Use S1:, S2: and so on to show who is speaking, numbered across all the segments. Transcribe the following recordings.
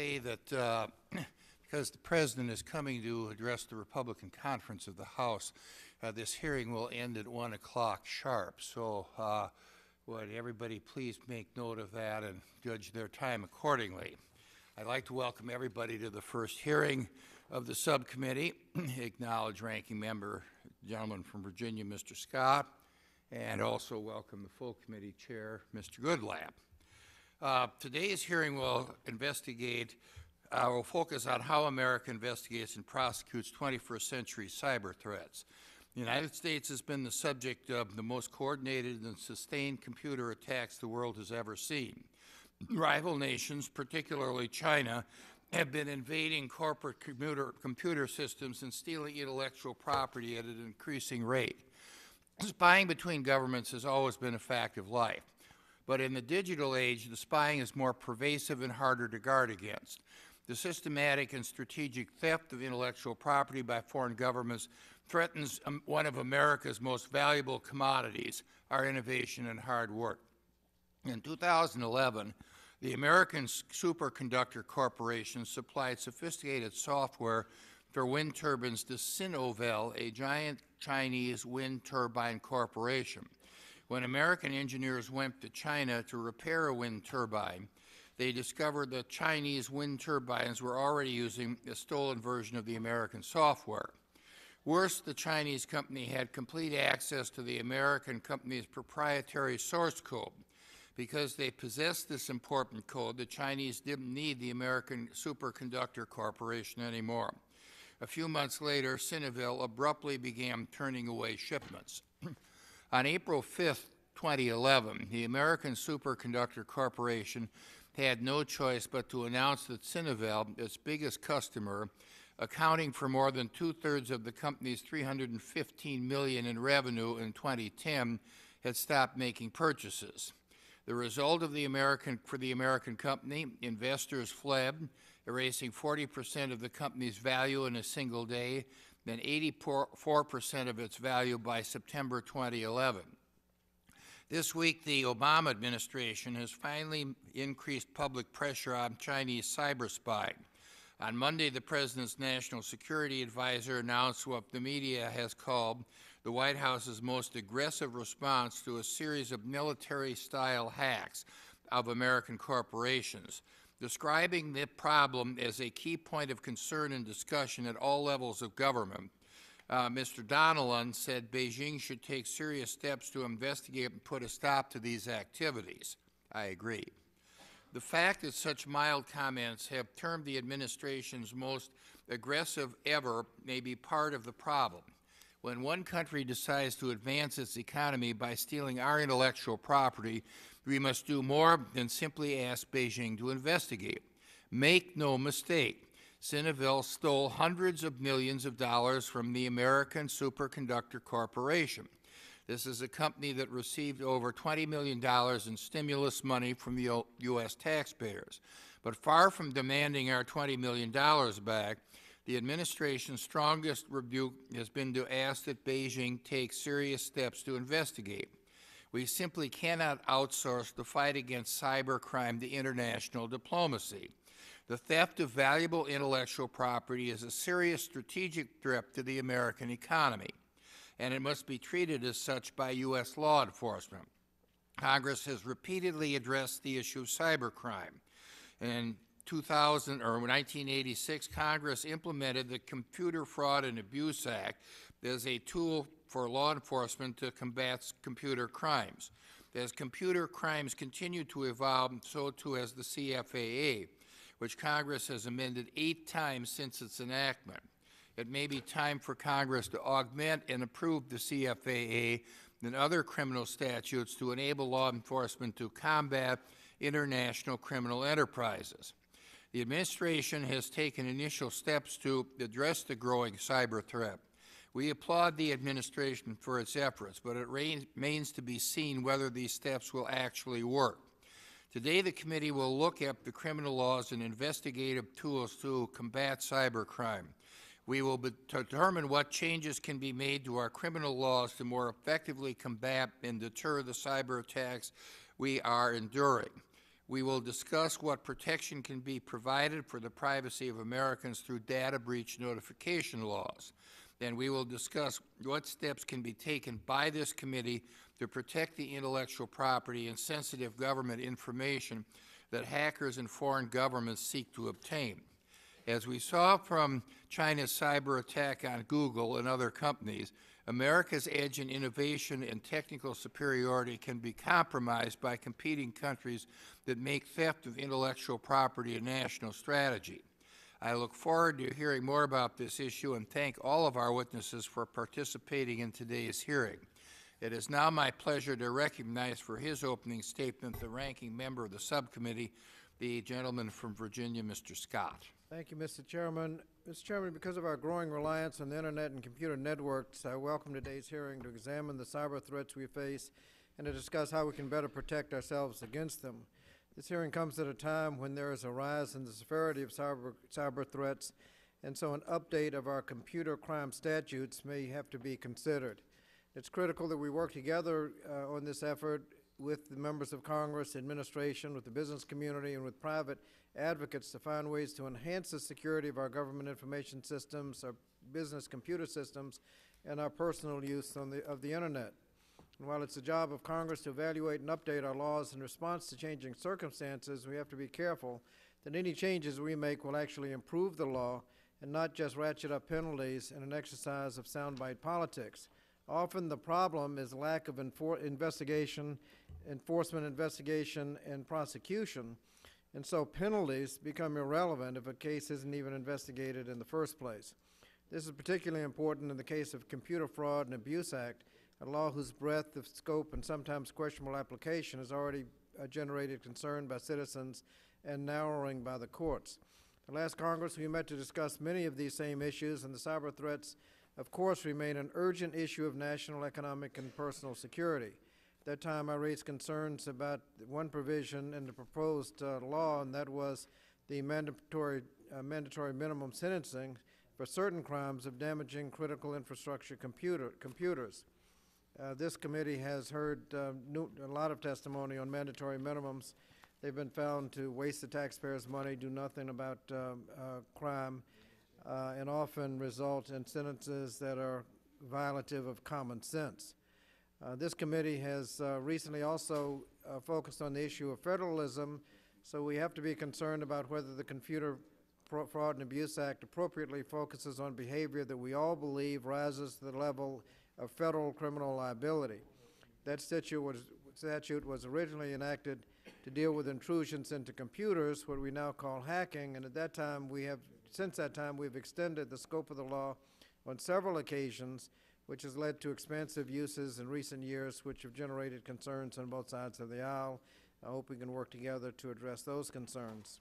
S1: say that uh, because the President is coming to address the Republican conference of the House, uh, this hearing will end at 1 o'clock sharp. So uh, would everybody please make note of that and judge their time accordingly. I'd like to welcome everybody to the first hearing of the subcommittee. Acknowledge Ranking Member, gentleman from Virginia, Mr. Scott, and also welcome the full committee chair, Mr. Goodlatte. Uh, today's hearing will investigate, uh, will focus on how America investigates and prosecutes 21st century cyber threats. The United States has been the subject of the most coordinated and sustained computer attacks the world has ever seen. Rival nations, particularly China, have been invading corporate computer, computer systems and stealing intellectual property at an increasing rate. Spying between governments has always been a fact of life. But in the digital age, the spying is more pervasive and harder to guard against. The systematic and strategic theft of intellectual property by foreign governments threatens um, one of America's most valuable commodities, our innovation and hard work. In 2011, the American Superconductor Corporation supplied sophisticated software for wind turbines to Sinovel, a giant Chinese wind turbine corporation. When American engineers went to China to repair a wind turbine, they discovered that Chinese wind turbines were already using a stolen version of the American software. Worse, the Chinese company had complete access to the American company's proprietary source code. Because they possessed this important code, the Chinese didn't need the American Superconductor Corporation anymore. A few months later, Sinovel abruptly began turning away shipments. On April 5, 2011, the American Superconductor Corporation had no choice but to announce that Sinovel, its biggest customer, accounting for more than two-thirds of the company's 315 million in revenue in 2010, had stopped making purchases. The result of the American, for the American company, investors fled, erasing 40 percent of the company's value in a single day than 84% of its value by September 2011. This week, the Obama administration has finally increased public pressure on Chinese cyber spying. On Monday, the President's National Security Advisor announced what the media has called the White House's most aggressive response to a series of military-style hacks of American corporations describing the problem as a key point of concern and discussion at all levels of government. Uh, Mr. Donilon said Beijing should take serious steps to investigate and put a stop to these activities. I agree. The fact that such mild comments have termed the administration's most aggressive ever may be part of the problem. When one country decides to advance its economy by stealing our intellectual property, we must do more than simply ask Beijing to investigate. Make no mistake, Sinovel stole hundreds of millions of dollars from the American Superconductor Corporation. This is a company that received over $20 million in stimulus money from the U.S. taxpayers. But far from demanding our $20 million back, the administration's strongest rebuke has been to ask that Beijing take serious steps to investigate. We simply cannot outsource the fight against cybercrime to international diplomacy. The theft of valuable intellectual property is a serious strategic threat to the American economy, and it must be treated as such by U.S. law enforcement. Congress has repeatedly addressed the issue of cybercrime. In 2000 or 1986, Congress implemented the Computer Fraud and Abuse Act as a tool for law enforcement to combat computer crimes. As computer crimes continue to evolve, so too has the CFAA, which Congress has amended eight times since its enactment. It may be time for Congress to augment and improve the CFAA and other criminal statutes to enable law enforcement to combat international criminal enterprises. The administration has taken initial steps to address the growing cyber threat. We applaud the administration for its efforts, but it remains to be seen whether these steps will actually work. Today, the committee will look at the criminal laws and investigative tools to combat cybercrime. We will determine what changes can be made to our criminal laws to more effectively combat and deter the cyber attacks we are enduring. We will discuss what protection can be provided for the privacy of Americans through data breach notification laws. Then we will discuss what steps can be taken by this committee to protect the intellectual property and sensitive government information that hackers and foreign governments seek to obtain. As we saw from China's cyber attack on Google and other companies, America's edge in innovation and technical superiority can be compromised by competing countries that make theft of intellectual property a national strategy. I look forward to hearing more about this issue and thank all of our witnesses for participating in today's hearing. It is now my pleasure to recognize for his opening statement the ranking member of the subcommittee, the gentleman from Virginia, Mr. Scott.
S2: Thank you, Mr. Chairman. Mr. Chairman, because of our growing reliance on the Internet and computer networks, I welcome today's hearing to examine the cyber threats we face and to discuss how we can better protect ourselves against them. This hearing comes at a time when there is a rise in the severity of cyber, cyber threats, and so an update of our computer crime statutes may have to be considered. It's critical that we work together uh, on this effort with the members of Congress, administration, with the business community, and with private advocates to find ways to enhance the security of our government information systems, our business computer systems, and our personal use on the, of the Internet. And while it's the job of Congress to evaluate and update our laws in response to changing circumstances, we have to be careful that any changes we make will actually improve the law and not just ratchet up penalties in an exercise of soundbite politics. Often the problem is lack of enfor investigation, enforcement investigation, and prosecution, and so penalties become irrelevant if a case isn't even investigated in the first place. This is particularly important in the case of Computer Fraud and Abuse Act, a law whose breadth of scope and sometimes questionable application has already uh, generated concern by citizens and narrowing by the courts. The last Congress, we met to discuss many of these same issues, and the cyber threats, of course, remain an urgent issue of national economic and personal security At that time I raised concerns about one provision in the proposed uh, law, and that was the mandatory, uh, mandatory minimum sentencing for certain crimes of damaging critical infrastructure computer, computers. Uh, this committee has heard uh, new, a lot of testimony on mandatory minimums. They've been found to waste the taxpayers' money, do nothing about uh, uh, crime, and often result in sentences that are violative of common sense. Uh, this committee has uh, recently also uh, focused on the issue of federalism, so we have to be concerned about whether the Computer Fraud and Abuse Act appropriately focuses on behavior that we all believe rises to the level of federal criminal liability. That statute was, statute was originally enacted to deal with intrusions into computers, what we now call hacking, and at that time we have, since that time, we've extended the scope of the law on several occasions which has led to expansive uses in recent years, which have generated concerns on both sides of the aisle. I hope we can work together to address those concerns.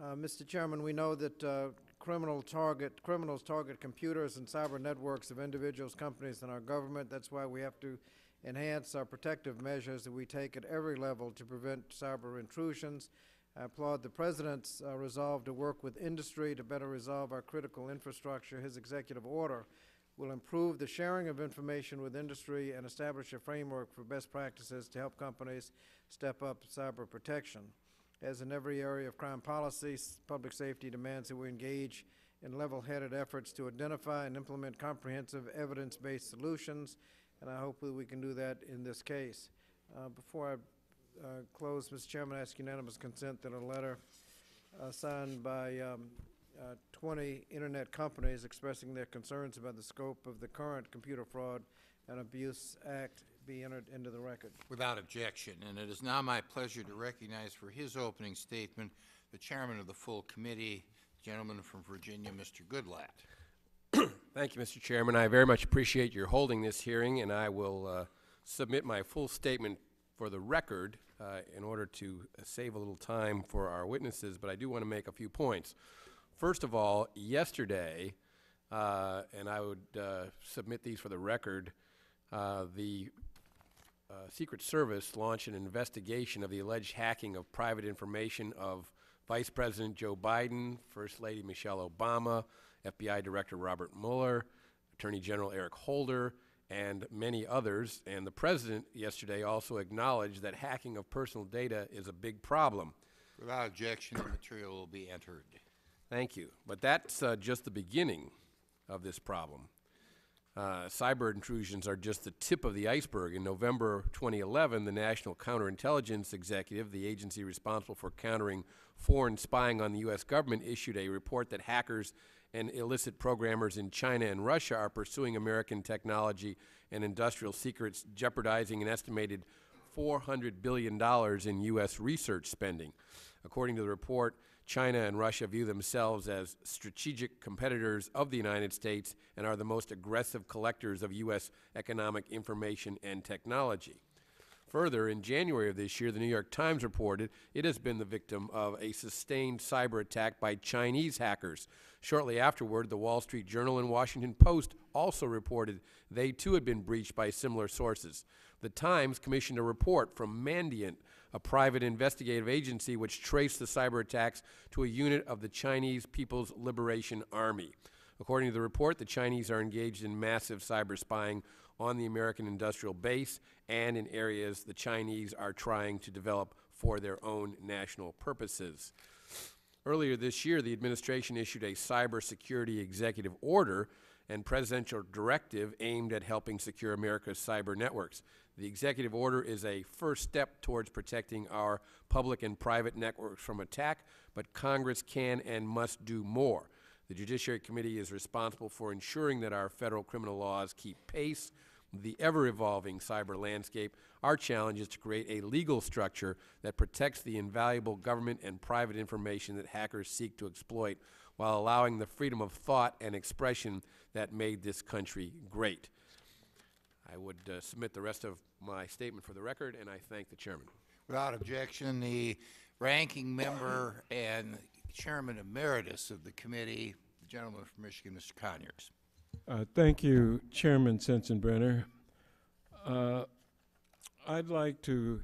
S2: Uh, Mr. Chairman, we know that uh, criminal target, criminals target computers and cyber networks of individuals, companies, and our government. That's why we have to enhance our protective measures that we take at every level to prevent cyber intrusions. I applaud the President's uh, resolve to work with industry to better resolve our critical infrastructure. His executive order will improve the sharing of information with industry and establish a framework for best practices to help companies step up cyber protection. As in every area of crime policy, public safety demands that we engage in level-headed efforts to identify and implement comprehensive evidence-based solutions, and I hope that we can do that in this case. Uh, before I uh, close, Mr. Chairman, I ask unanimous consent that a letter uh, signed by um, uh, 20 internet companies expressing their concerns about the scope of the current Computer Fraud and Abuse Act be entered into the record.
S1: Without objection. And it is now my pleasure to recognize for his opening statement the chairman of the full committee, gentleman from Virginia, Mr. Goodlatte.
S3: Thank you, Mr. Chairman. I very much appreciate your holding this hearing, and I will uh, submit my full statement for the record uh, in order to uh, save a little time for our witnesses, but I do want to make a few points. First of all, yesterday, uh, and I would uh, submit these for the record, uh, the uh, Secret Service launched an investigation of the alleged hacking of private information of Vice President Joe Biden, First Lady Michelle Obama, FBI Director Robert Mueller, Attorney General Eric Holder, and many others. And the president yesterday also acknowledged that hacking of personal data is a big problem.
S1: Without objection, the material will be entered.
S3: Thank you. But that's uh, just the beginning of this problem. Uh, cyber intrusions are just the tip of the iceberg. In November 2011, the National Counterintelligence Executive, the agency responsible for countering foreign spying on the U.S. government, issued a report that hackers and illicit programmers in China and Russia are pursuing American technology and industrial secrets, jeopardizing an estimated $400 billion in U.S. research spending. According to the report, China and Russia view themselves as strategic competitors of the United States and are the most aggressive collectors of U.S. economic information and technology. Further, in January of this year, the New York Times reported it has been the victim of a sustained cyber attack by Chinese hackers. Shortly afterward, the Wall Street Journal and Washington Post also reported they too had been breached by similar sources. The Times commissioned a report from Mandiant, a private investigative agency which traced the cyber attacks to a unit of the Chinese People's Liberation Army. According to the report, the Chinese are engaged in massive cyber spying on the American industrial base and in areas the Chinese are trying to develop for their own national purposes. Earlier this year, the administration issued a cybersecurity executive order and presidential directive aimed at helping secure America's cyber networks. The executive order is a first step towards protecting our public and private networks from attack, but Congress can and must do more. The Judiciary Committee is responsible for ensuring that our federal criminal laws keep pace with the ever-evolving cyber landscape. Our challenge is to create a legal structure that protects the invaluable government and private information that hackers seek to exploit while allowing the freedom of thought and expression that made this country great. I would uh, submit the rest of my statement for the record, and I thank the chairman.
S1: Without objection, the ranking member and chairman emeritus of the committee, the gentleman from Michigan, Mr. Conyers.
S4: Uh, Thank you, Chairman Sensenbrenner. Uh, I'd like to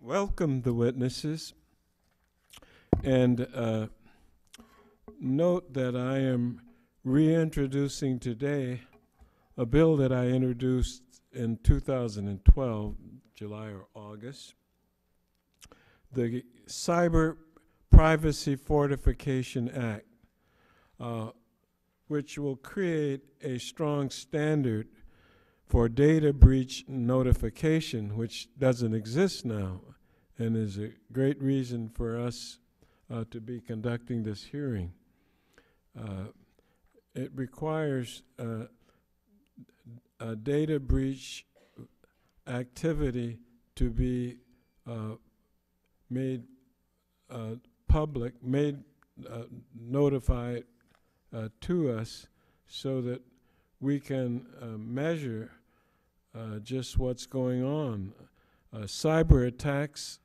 S4: welcome the witnesses and uh, note that I am reintroducing today a bill that I introduced in 2012, July or August, the Cyber Privacy Fortification Act uh, which will create a strong standard for data breach notification, which doesn't exist now, and is a great reason for us uh, to be conducting this hearing. Uh, it requires a data breach activity to be uh, made uh, public, made uh, notified uh, to us so that we can uh, measure just what's going on. Cyber attacks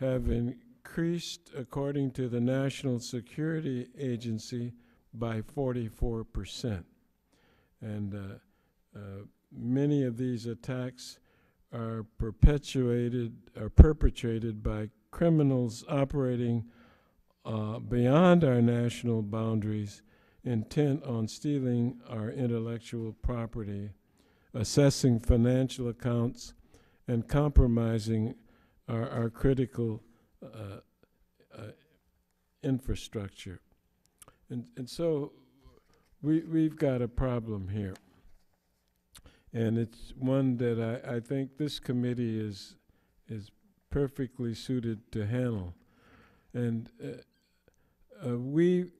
S4: have increased, according to the National Security Agency, by 44%. And uh, uh, many of these attacks are perpetuated or perpetrated by criminals operating uh, beyond our national boundaries, intent on stealing our intellectual property, assessing financial accounts, and compromising our, our critical uh, uh, infrastructure. And, and so we, we've got a problem here. And it's one that I, I think this committee is, is perfectly suited to handle. And uh, uh, we,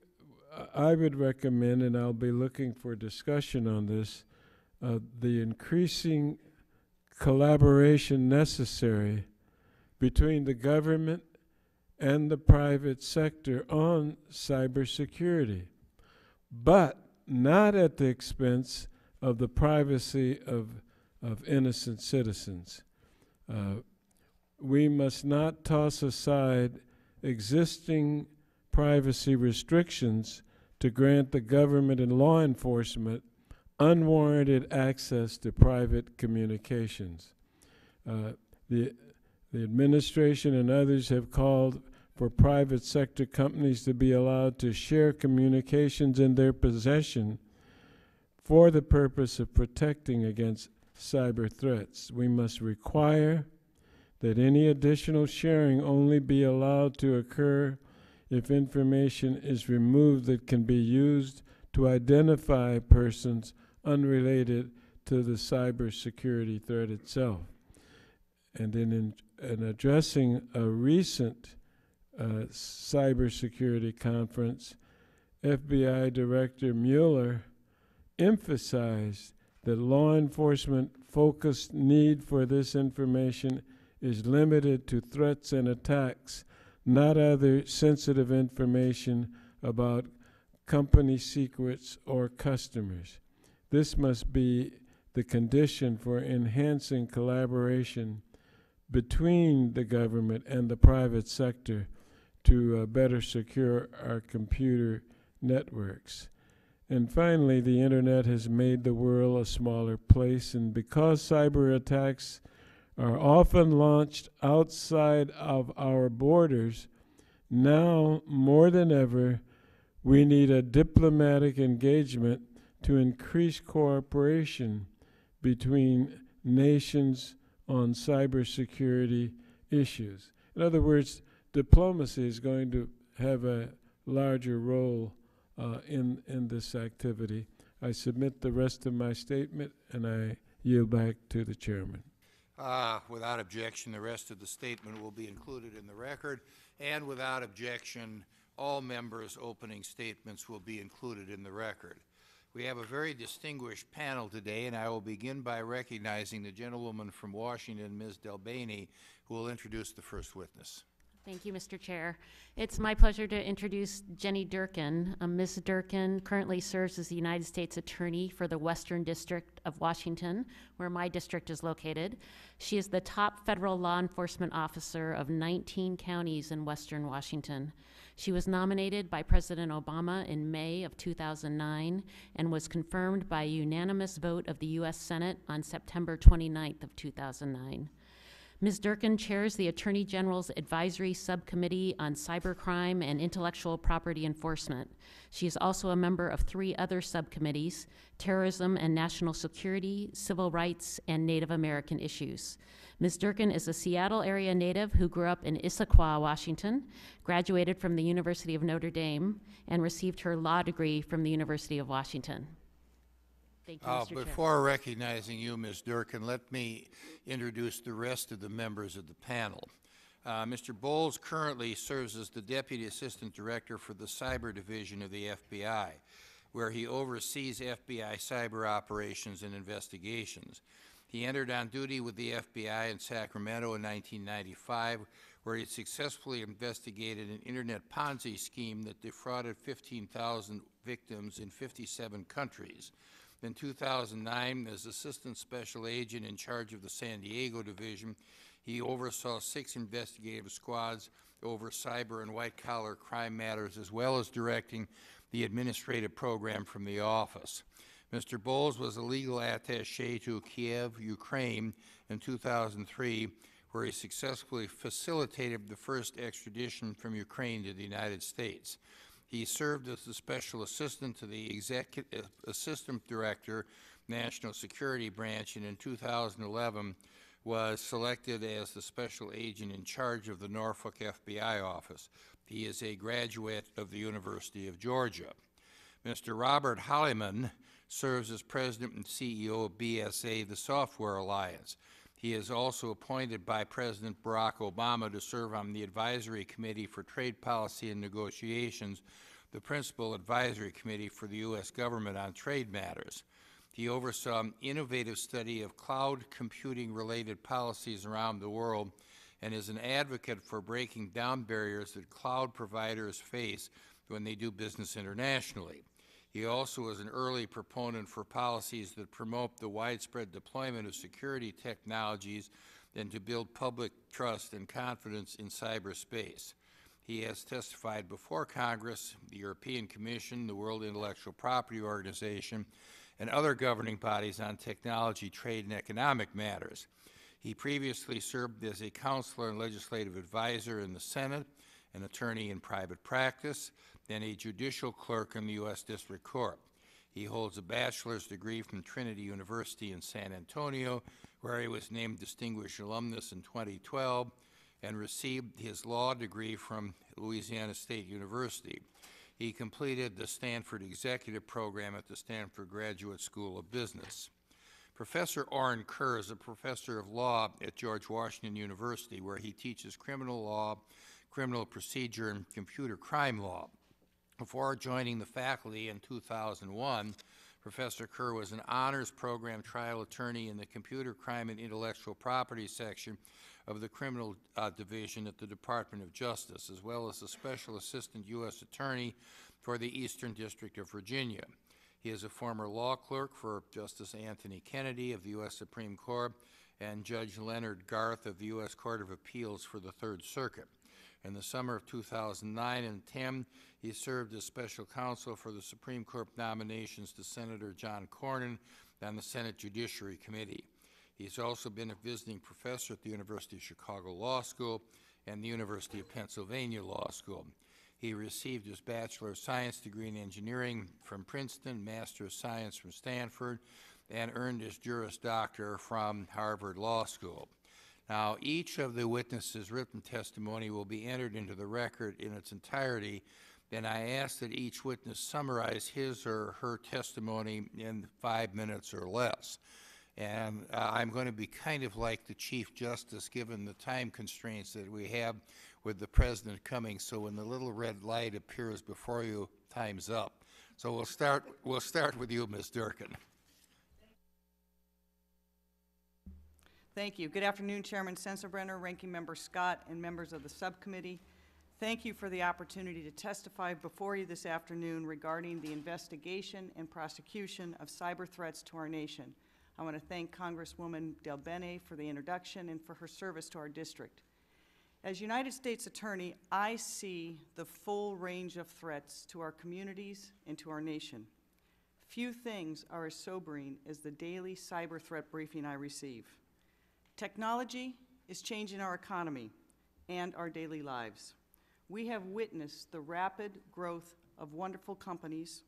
S4: I would recommend, and I'll be looking for discussion on this, uh, the increasing collaboration necessary between the government and the private sector on cybersecurity, but not at the expense of the privacy of, of innocent citizens. Uh, we must not toss aside existing privacy restrictions to grant the government and law enforcement unwarranted access to private communications. Uh, the, the administration and others have called for private sector companies to be allowed to share communications in their possession for the purpose of protecting against cyber threats. We must require that any additional sharing only be allowed to occur if information is removed that can be used to identify persons unrelated to the cybersecurity threat itself. And then in, in addressing a recent uh, cybersecurity conference, FBI Director Mueller emphasized that law enforcement focused need for this information is limited to threats and attacks, not other sensitive information about company secrets or customers. This must be the condition for enhancing collaboration between the government and the private sector to uh, better secure our computer networks. And finally, the internet has made the world a smaller place, and because cyber attacks are often launched outside of our borders, now more than ever, we need a diplomatic engagement to increase cooperation between nations on cybersecurity issues. In other words, diplomacy is going to have a larger role uh, in, in this activity. I submit the rest of my statement and I yield back to the chairman.
S1: Uh, Without objection, the rest of the statement will be included in the record, and without objection, all members' opening statements will be included in the record. We have a very distinguished panel today, and I will begin by recognizing the gentlewoman from Washington, Ms. DelBene, who will introduce the first witness.
S5: Thank you, Mr. Chair. It's my pleasure to introduce Jenny Durkan. Uh, Ms. Durkan currently serves as the United States Attorney for the Western District of Washington, where my district is located. She is the top federal law enforcement officer of 19 counties in Western Washington. She was nominated by President Obama in May of 2009 and was confirmed by a unanimous vote of the U.S. Senate on September 29th of 2009. Ms. Durkan chairs the Attorney General's Advisory Subcommittee on Cybercrime and Intellectual Property Enforcement. She is also a member of three other subcommittees Terrorism and National Security, Civil Rights, and Native American Issues. Ms. Durkan is a Seattle area native who grew up in Issaquah, Washington, graduated from the University of Notre Dame, and received her law degree from the University of Washington. Thank you,
S1: Uh,
S5: Mr. Chair.
S1: Before recognizing you, Ms. Durkan, let me introduce the rest of the members of the panel. Uh, Mr. Bowles currently serves as the Deputy Assistant Director for the Cyber Division of the FBI, where he oversees FBI cyber operations and investigations. He entered on duty with the FBI in Sacramento in 1995, where he successfully investigated an Internet Ponzi scheme that defrauded 15,000 victims in 57 countries. In 2009, as Assistant Special Agent in charge of the San Diego Division, he oversaw six investigative squads over cyber and white-collar crime matters, as well as directing the administrative program from the office. Mr. Bowles was a legal attache to Kiev, Ukraine in 2003, where he successfully facilitated the first extradition from Ukraine to the United States. He served as the special assistant to the executive uh, assistant director, National Security Branch, and in 2011 was selected as the special agent in charge of the Norfolk FBI office. He is a graduate of the University of Georgia. Mr. Robert Holleyman serves as president and CEO of BSA, the Software Alliance. He is also appointed by President Barack Obama to serve on the Advisory Committee for Trade Policy and Negotiations, the principal advisory committee for the U.S. government on trade matters. He oversaw an innovative study of cloud computing-related policies around the world and is an advocate for breaking down barriers that cloud providers face when they do business internationally. He also was an early proponent for policies that promote the widespread deployment of security technologies and to build public trust and confidence in cyberspace. He has testified before Congress, the European Commission, the World Intellectual Property Organization, and other governing bodies on technology, trade, and economic matters. He previously served as a counselor and legislative advisor in the Senate, an attorney in private practice, then a judicial clerk in the U.S. District Court. He holds a bachelor's degree from Trinity University in San Antonio, where he was named Distinguished Alumnus in 2012, and received his law degree from Louisiana State University. He completed the Stanford Executive Program at the Stanford Graduate School of Business. Professor Orin Kerr is a professor of law at George Washington University, where he teaches criminal law, criminal procedure, and computer crime law. Before joining the faculty in 2001, Professor Kerr was an honors program trial attorney in the Computer Crime and Intellectual Property section of the Criminal uh, Division at the Department of Justice, as well as a Special Assistant U.S. Attorney for the Eastern District of Virginia. He is a former law clerk for Justice Anthony Kennedy of the U.S. Supreme Court and Judge Leonard Garth of the U.S. Court of Appeals for the Third Circuit. In the summer of 2009 and 10, he served as special counsel for the Supreme Court nominations to Senator John Cornyn on the Senate Judiciary Committee. He's also been a visiting professor at the University of Chicago Law School and the University of Pennsylvania Law School. He received his Bachelor of Science degree in Engineering from Princeton, Master of Science from Stanford, and earned his Juris Doctor from Harvard Law School. Now, each of the witnesses' written testimony will be entered into the record in its entirety, and I ask that each witness summarize his or her testimony in five minutes or less. And uh, I'm going to be kind of like the Chief Justice, given the time constraints that we have with the President coming. So when the little red light appears before you, time's up. So we'll start, we'll start with you, Ms. Durkan.
S6: Thank you. Good afternoon, Chairman Sensenbrenner, Ranking Member Scott, and members of the subcommittee. Thank you for the opportunity to testify before you this afternoon regarding the investigation and prosecution of cyber threats to our nation. I want to thank Congresswoman Del Bene for the introduction and for her service to our district. As United States Attorney, I see the full range of threats to our communities and to our nation. Few things are as sobering as the daily cyber threat briefing I receive. Technology is changing our economy and our daily lives. We have witnessed the rapid growth of wonderful companies,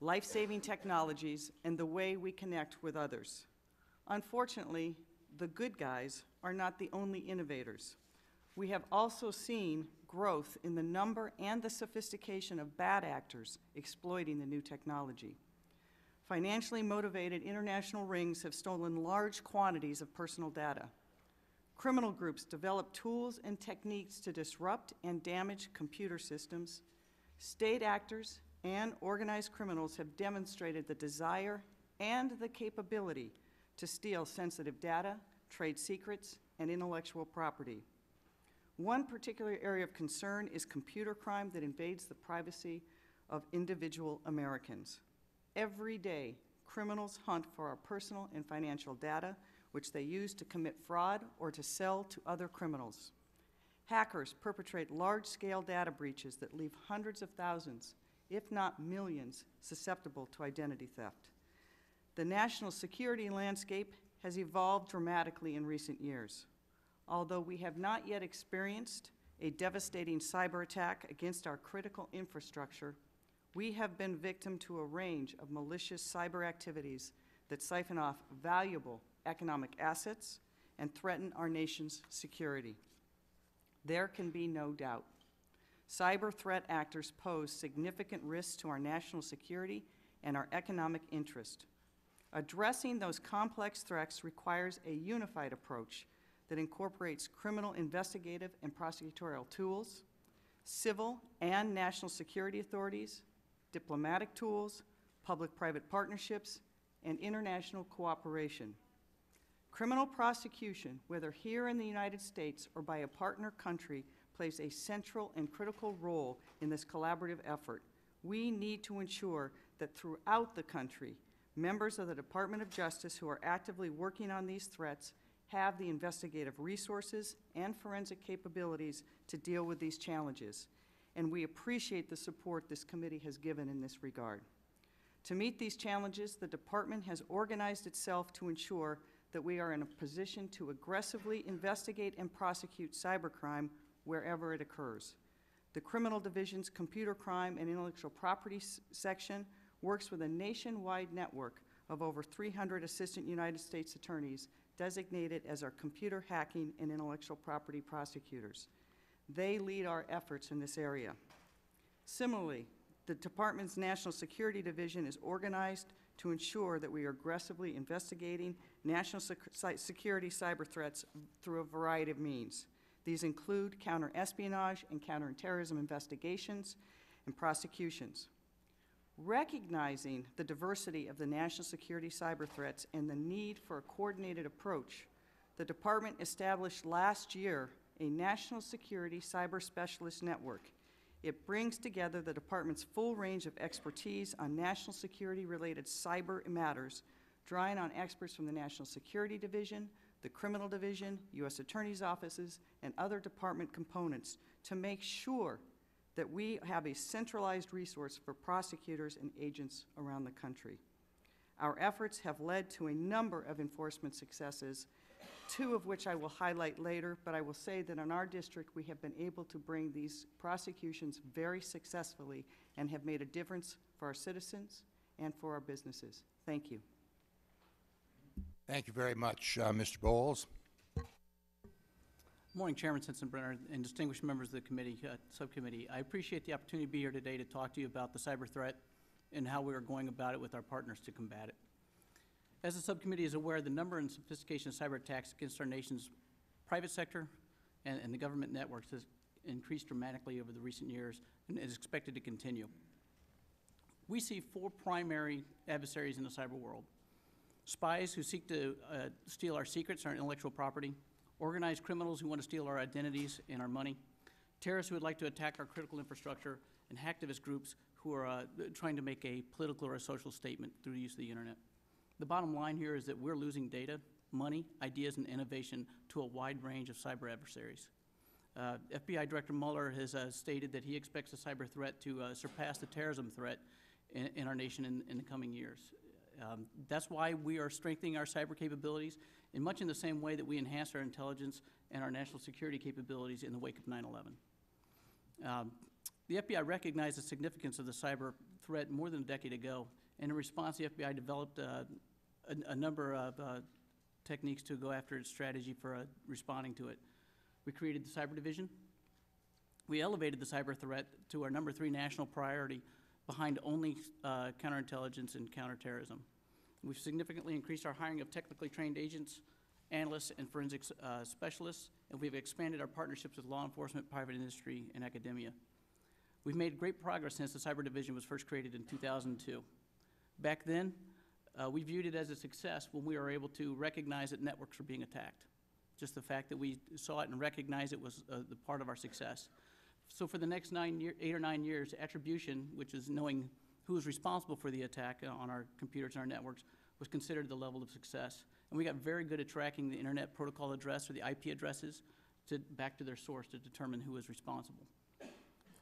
S6: life-saving technologies, and the way we connect with others. Unfortunately, the good guys are not the only innovators. We have also seen growth in the number and the sophistication of bad actors exploiting the new technology. Financially motivated international rings have stolen large quantities of personal data. Criminal groups develop tools and techniques to disrupt and damage computer systems. State actors and organized criminals have demonstrated the desire and the capability to steal sensitive data, trade secrets, and intellectual property. One particular area of concern is computer crime that invades the privacy of individual Americans. Every day, criminals hunt for our personal and financial data, which they use to commit fraud or to sell to other criminals. Hackers perpetrate large-scale data breaches that leave hundreds of thousands, if not millions, susceptible to identity theft. The national security landscape has evolved dramatically in recent years. Although we have not yet experienced a devastating cyber attack against our critical infrastructure, we have been victim to a range of malicious cyber activities that siphon off valuable economic assets and threaten our nation's security. There can be no doubt. Cyber threat actors pose significant risks to our national security and our economic interest. Addressing those complex threats requires a unified approach that incorporates criminal investigative and prosecutorial tools, civil and national security authorities, diplomatic tools, public-private partnerships, and international cooperation. Criminal prosecution, whether here in the United States or by a partner country, plays a central and critical role in this collaborative effort. We need to ensure that throughout the country, members of the Department of Justice who are actively working on these threats have the investigative resources and forensic capabilities to deal with these challenges. And we appreciate the support this committee has given in this regard. To meet these challenges, the department has organized itself to ensure that we are in a position to aggressively investigate and prosecute cybercrime wherever it occurs. The Criminal Division's Computer Crime and Intellectual Property section works with a nationwide network of over 300 Assistant United States Attorneys designated as our computer hacking and intellectual property prosecutors. They lead our efforts in this area. Similarly, the Department's National Security Division is organized to ensure that we are aggressively investigating national sec- security cyber threats through a variety of means. These include counterespionage and counterterrorism investigations and prosecutions. Recognizing the diversity of the national security cyber threats and the need for a coordinated approach, the Department established last year a National Security Cyber Specialist Network. It brings together the Department's full range of expertise on national security-related cyber matters, drawing on experts from the National Security Division, the Criminal Division, U.S. Attorney's offices, and other department components to make sure that we have a centralized resource for prosecutors and agents around the country. Our efforts have led to a number of enforcement successes, two of which I will highlight later, but I will say that in our district, we have been able to bring these prosecutions very successfully and have made a difference for our citizens and for our businesses. Thank you.
S1: Thank you very much, uh, Mr. Bowles.
S7: Morning, Chairman Sensenbrenner and distinguished members of the committee, uh, subcommittee. I appreciate the opportunity to be here today to talk to you about the cyber threat and how we are going about it with our partners to combat it. As the subcommittee is aware, the number and sophistication of cyber attacks against our nation's private sector and, and the government networks has increased dramatically over the recent years and is expected to continue. We see four primary adversaries in the cyber world. Spies who seek to uh, steal our secrets, our intellectual property, organized criminals who want to steal our identities and our money, terrorists who would like to attack our critical infrastructure, and hacktivist groups who are uh, trying to make a political or a social statement through the use of the internet. The bottom line here is that we're losing data, money, ideas, and innovation to a wide range of cyber adversaries. Uh, FBI Director Mueller has uh, stated that he expects the cyber threat to uh, surpass the terrorism threat in, in our nation in, in the coming years. Um, that's why we are strengthening our cyber capabilities in much in the same way that we enhanced our intelligence and our national security capabilities in the wake of 9 11. Um, the FBI recognized the significance of the cyber threat more than a decade ago, and in response, the FBI developed uh, a, a, number of uh, techniques to go after its strategy for uh, responding to it. We created the Cyber Division. We elevated the cyber threat to our number three national priority behind only uh, counterintelligence and counterterrorism. We've significantly increased our hiring of technically trained agents, analysts, and forensics uh, specialists, and we've expanded our partnerships with law enforcement, private industry, and academia. We've made great progress since the Cyber Division was first created in 2002. Back then, uh, we viewed it as a success when we were able to recognize that networks were being attacked. Just the fact that we saw it and recognized it was uh, the part of our success. So for the next nine year, eight or nine years, attribution, which is knowing who is responsible for the attack on our computers and our networks, was considered the level of success. And we got very good at tracking the internet protocol address or the IP addresses to, back to their source to determine who was responsible.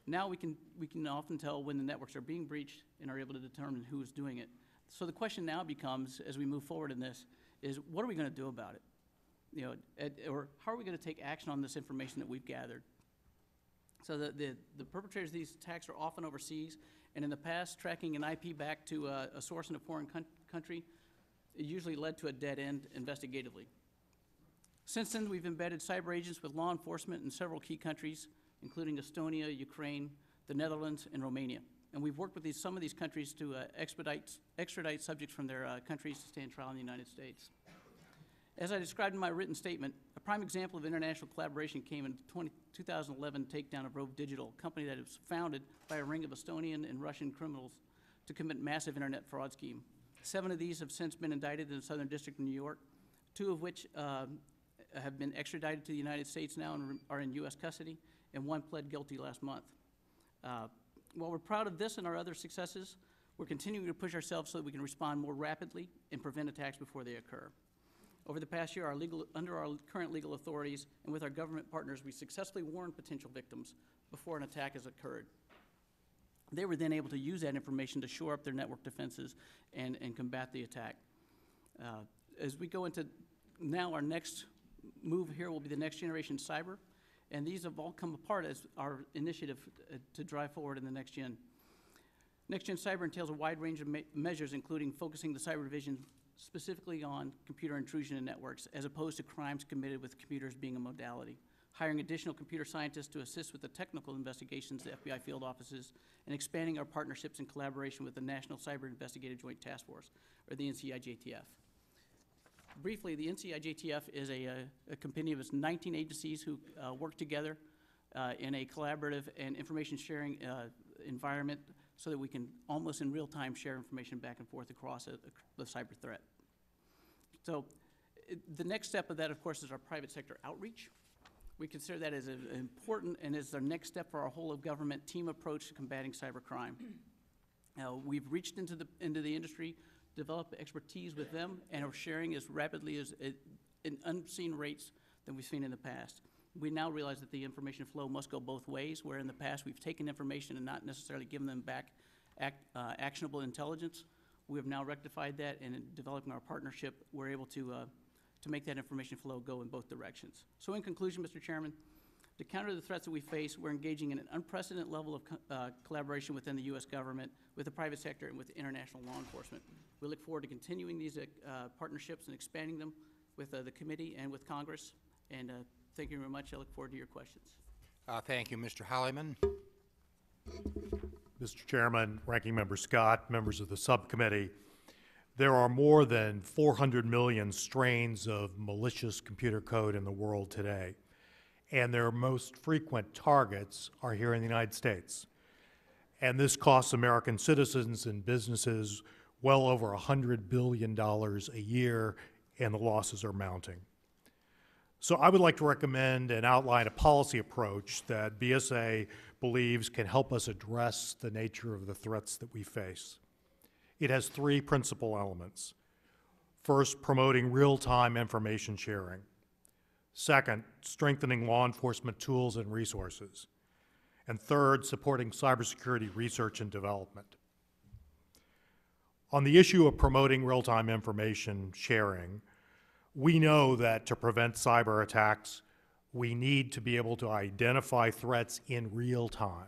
S7: Now we can, we can often tell when the networks are being breached and are able to determine who is doing it. So the question now becomes, as we move forward in this, is what are we going to do about it? You know, at, or how are we going to take action on this information that we've gathered? So the, the, the, perpetrators of these attacks are often overseas, and in the past, tracking an IP back to a, a source in a foreign country usually led to a dead end investigatively. Since then, we've embedded cyber agents with law enforcement in several key countries, including Estonia, Ukraine, the Netherlands, and Romania. And we've worked with these, some of these countries to uh, expedite, extradite subjects from their uh, countries to stand trial in the United States. As I described in my written statement, a prime example of international collaboration came in 20, 2011 takedown of Rove Digital, a company that was founded by a ring of Estonian and Russian criminals to commit massive internet fraud scheme. Seven of these have since been indicted in the Southern District of New York, two of which um, have been extradited to the United States now and are in U.S. custody, and one pled guilty last month. Uh, while we're proud of this and our other successes, we're continuing to push ourselves so that we can respond more rapidly and prevent attacks before they occur. Over the past year, our legal, under our current legal authorities and with our government partners, we successfully warned potential victims before an attack has occurred. They were then able to use that information to shore up their network defenses and, and combat the attack. Uh, as we go into now, our next move here will be the next generation cyber, and these have all come apart as our initiative uh, to drive forward in the next gen. Next Gen Cyber entails a wide range of me- measures, including focusing the cyber division specifically on computer intrusion in networks, as opposed to crimes committed with computers being a modality. Hiring additional computer scientists to assist with the technical investigations the FBI field offices, and expanding our partnerships and collaboration with the National Cyber Investigative Joint Task Force, or the NCIJTF. Briefly, the NCIJTF is a, uh, a compendium of 19 agencies who uh, work together uh, in a collaborative and information sharing uh, environment so that we can almost in real time share information back and forth across a, the cyber threat. So the next step of that, of course, is our private sector outreach. We consider that as a- important and as our next step for our whole of government team approach to combating cybercrime. Uh, we've reached into the, into the industry, developed expertise with them, and are sharing as rapidly as, uh, in unseen rates than we've seen in the past. We now realize that the information flow must go both ways, where in the past, we've taken information and not necessarily given them back act, uh, actionable intelligence. We have now rectified that, and in developing our partnership, we're able to, uh, to make that information flow go in both directions. So in conclusion, Mr. Chairman, to counter the threats that we face, we're engaging in an unprecedented level of co- uh, collaboration within the U.S. government, with the private sector, and with international law enforcement. We look forward to continuing these uh, partnerships and expanding them with uh, the committee and with Congress. And uh, thank you very much. I look forward to your questions.
S1: Uh, Thank you, Mr. Holleyman.
S8: Mr. Chairman, Ranking Member Scott, members of the subcommittee, there are more than 400 million strains of malicious computer code in the world today, and their most frequent targets are here in the United States. And this costs American citizens and businesses well over $100 billion a year, and the losses are mounting. So I would like to recommend and outline a policy approach that BSA believes can help us address the nature of the threats that we face. It has three principal elements. First, promoting real-time information sharing. Second, strengthening law enforcement tools and resources. And third, supporting cybersecurity research and development. On the issue of promoting real-time information sharing, we know that to prevent cyber attacks, we need to be able to identify threats in real time.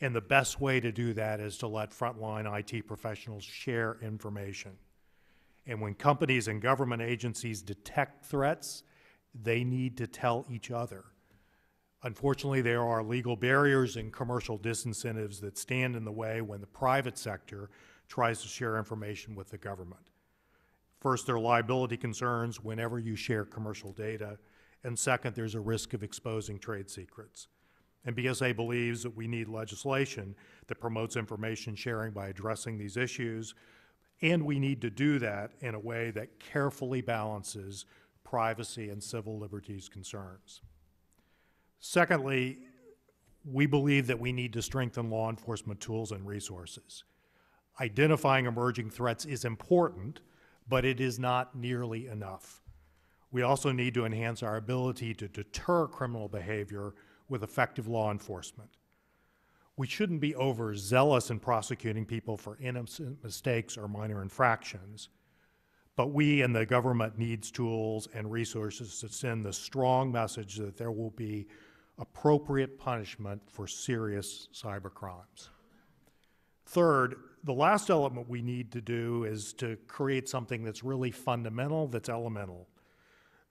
S8: And the best way to do that is to let frontline IT professionals share information. And when companies and government agencies detect threats, they need to tell each other. Unfortunately, there are legal barriers and commercial disincentives that stand in the way when the private sector tries to share information with the government. First, there are liability concerns whenever you share commercial data. And second, there's a risk of exposing trade secrets. And BSA believes that we need legislation that promotes information sharing by addressing these issues. And we need to do that in a way that carefully balances privacy and civil liberties concerns. Secondly, we believe that we need to strengthen law enforcement tools and resources. Identifying emerging threats is important, but it is not nearly enough. We also need to enhance our ability to deter criminal behavior with effective law enforcement. We shouldn't be overzealous in prosecuting people for innocent mistakes or minor infractions, but we and the government needs tools and resources to send the strong message that there will be appropriate punishment for serious cyber crimes. Third, the last element we need to do is to create something that's really fundamental, that's elemental.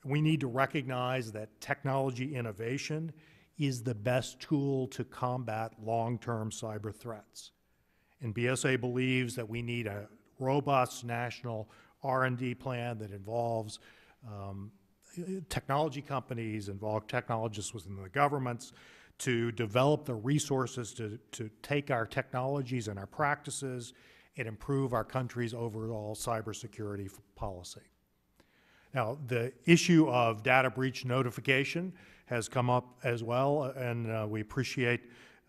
S8: We need to recognize that technology innovation is the best tool to combat long-term cyber threats. And BSA believes that we need a robust national R&D plan that involves um, technology companies, involve technologists within the governments, to develop the resources to, to take our technologies and our practices and improve our country's overall cybersecurity policy. Now, the issue of data breach notification has come up as well, and uh, we appreciate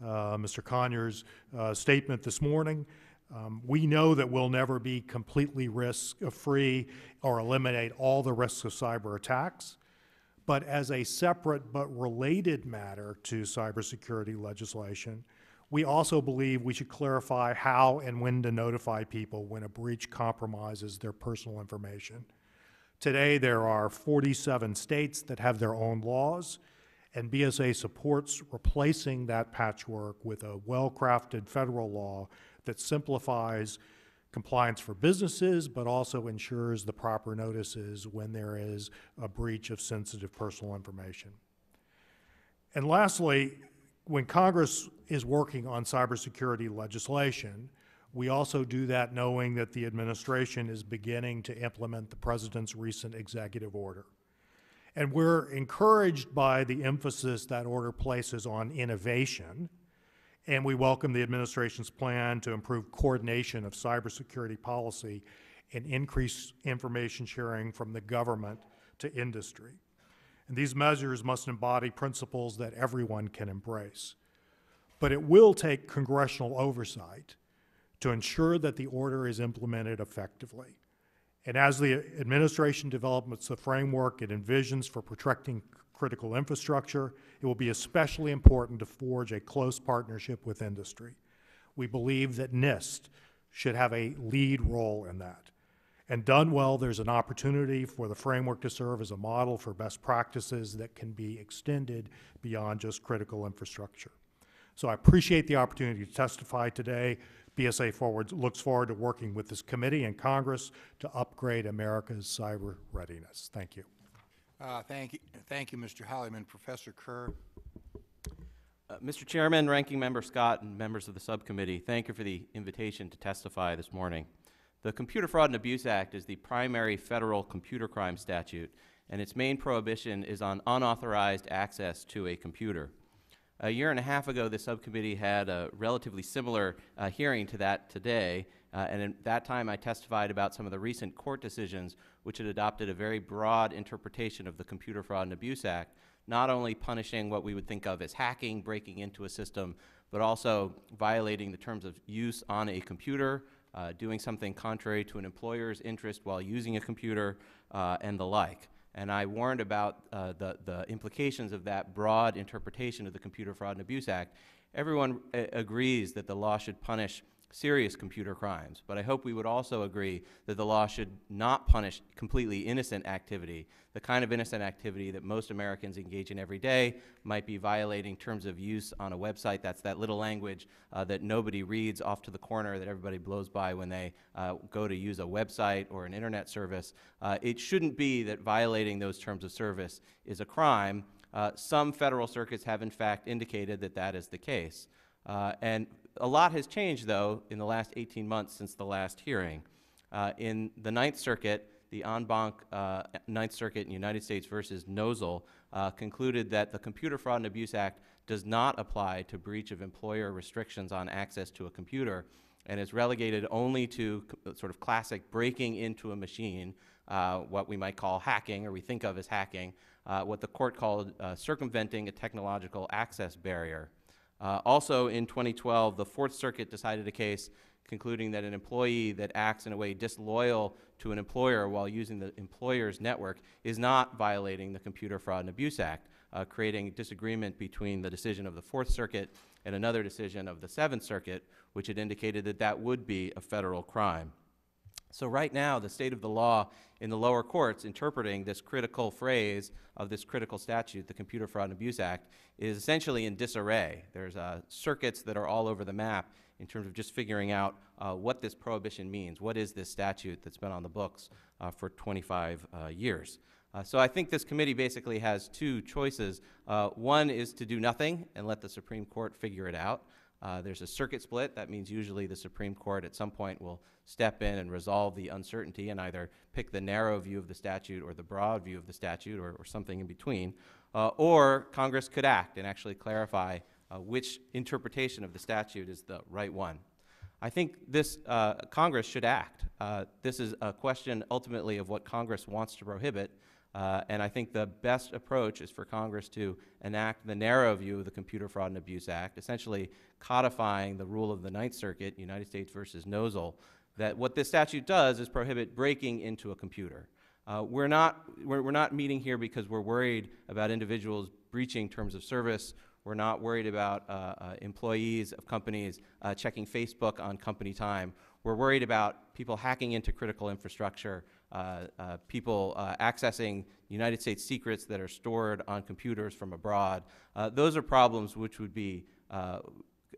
S8: uh, Mr. Conyers' uh, statement this morning. Um, we know that we'll never be completely risk-free or eliminate all the risks of cyber attacks. But as a separate but related matter to cybersecurity legislation, we also believe we should clarify how and when to notify people when a breach compromises their personal information. Today, there are 47 states that have their own laws, And BSA supports replacing that patchwork with a well-crafted federal law that simplifies compliance for businesses, but also ensures the proper notices when there is a breach of sensitive personal information. And lastly, when Congress is working on cybersecurity legislation, we also do that knowing that the administration is beginning to implement the president's recent executive order. And we're encouraged by the emphasis that order places on innovation, and we welcome the administration's plan to improve coordination of cybersecurity policy and increase information sharing from the government to industry. And these measures must embody principles that everyone can embrace. But it will take congressional oversight to ensure that the order is implemented effectively. And as the administration develops the framework it envisions for protecting critical infrastructure, it will be especially important to forge a close partnership with industry. We believe that NIST should have a lead role in that. And done well, there's an opportunity for the framework to serve as a model for best practices that can be extended beyond just critical infrastructure. So I appreciate the opportunity to testify today. BSA forward, looks forward to working with this committee and Congress to upgrade America's cyber readiness. Thank you.
S1: Uh, Thank you, thank you, Mr. Holleyman. Professor Kerr?
S9: Uh, Mr. Chairman, Ranking Member Scott, and members of the subcommittee, thank you for the invitation to testify this morning. The Computer Fraud and Abuse Act is the primary federal computer crime statute, and its main prohibition is on unauthorized access to a computer. A year and a half ago, the subcommittee had a relatively similar uh, hearing to that today, uh, and at that time I testified about some of the recent court decisions which had adopted a very broad interpretation of the Computer Fraud and Abuse Act, not only punishing what we would think of as hacking, breaking into a system, but also violating the terms of use on a computer, uh, doing something contrary to an employer's interest while using a computer, uh, and the like. And I warned about uh, the, the implications of that broad interpretation of the Computer Fraud and Abuse Act. Everyone agrees that the law should punish serious computer crimes, but I hope we would also agree that the law should not punish completely innocent activity, the kind of innocent activity that most Americans engage in every day, might be violating terms of use on a website. That's that little language uh, that nobody reads off to the corner that everybody blows by when they uh, go to use a website or an internet service. Uh, it shouldn't be that violating those terms of service is a crime. Uh, some federal circuits have, in fact, indicated that that is the case. Uh, and a lot has changed, though, in the last 18 months since the last hearing. Uh, in the Ninth Circuit, the en banc uh, Ninth Circuit in United States versus Nosal uh, concluded that the Computer Fraud and Abuse Act does not apply to breach of employer restrictions on access to a computer and is relegated only to c- sort of classic breaking into a machine, uh, what we might call hacking, or we think of as hacking, uh, what the court called uh, circumventing a technological access barrier. Uh, also in 2012, the Fourth Circuit decided a case concluding that an employee that acts in a way disloyal to an employer while using the employer's network is not violating the Computer Fraud and Abuse Act, uh, creating disagreement between the decision of the Fourth Circuit and another decision of the Seventh Circuit, which had indicated that that would be a federal crime. So right now, the state of the law in the lower courts interpreting this critical phrase of this critical statute, the Computer Fraud and Abuse Act, is essentially in disarray. There's uh, circuits that are all over the map in terms of just figuring out uh, what this prohibition means. What is this statute that's been on the books uh, for 25 uh, years? Uh, so I think this committee basically has two choices. Uh, one is to do nothing and let the Supreme Court figure it out. Uh, there's a circuit split. That means usually the Supreme Court at some point will step in and resolve the uncertainty and either pick the narrow view of the statute or the broad view of the statute or, or something in between. Uh, or Congress could act and actually clarify uh, which interpretation of the statute is the right one. I think this uh, Congress should act. Uh, this is a question ultimately of what Congress wants to prohibit, uh, and I think the best approach is for Congress to enact the narrow view of the Computer Fraud and Abuse Act, essentially codifying the rule of the Ninth Circuit, United States versus Nosal, that what this statute does is prohibit breaking into a computer. Uh, we're, not, we're, we're not meeting here because we're worried about individuals breaching terms of service. We're not worried about uh, uh, employees of companies uh, checking Facebook on company time. We're worried about people hacking into critical infrastructure uh, uh, people uh, accessing United States secrets that are stored on computers from abroad. Uh, those are problems which would be uh,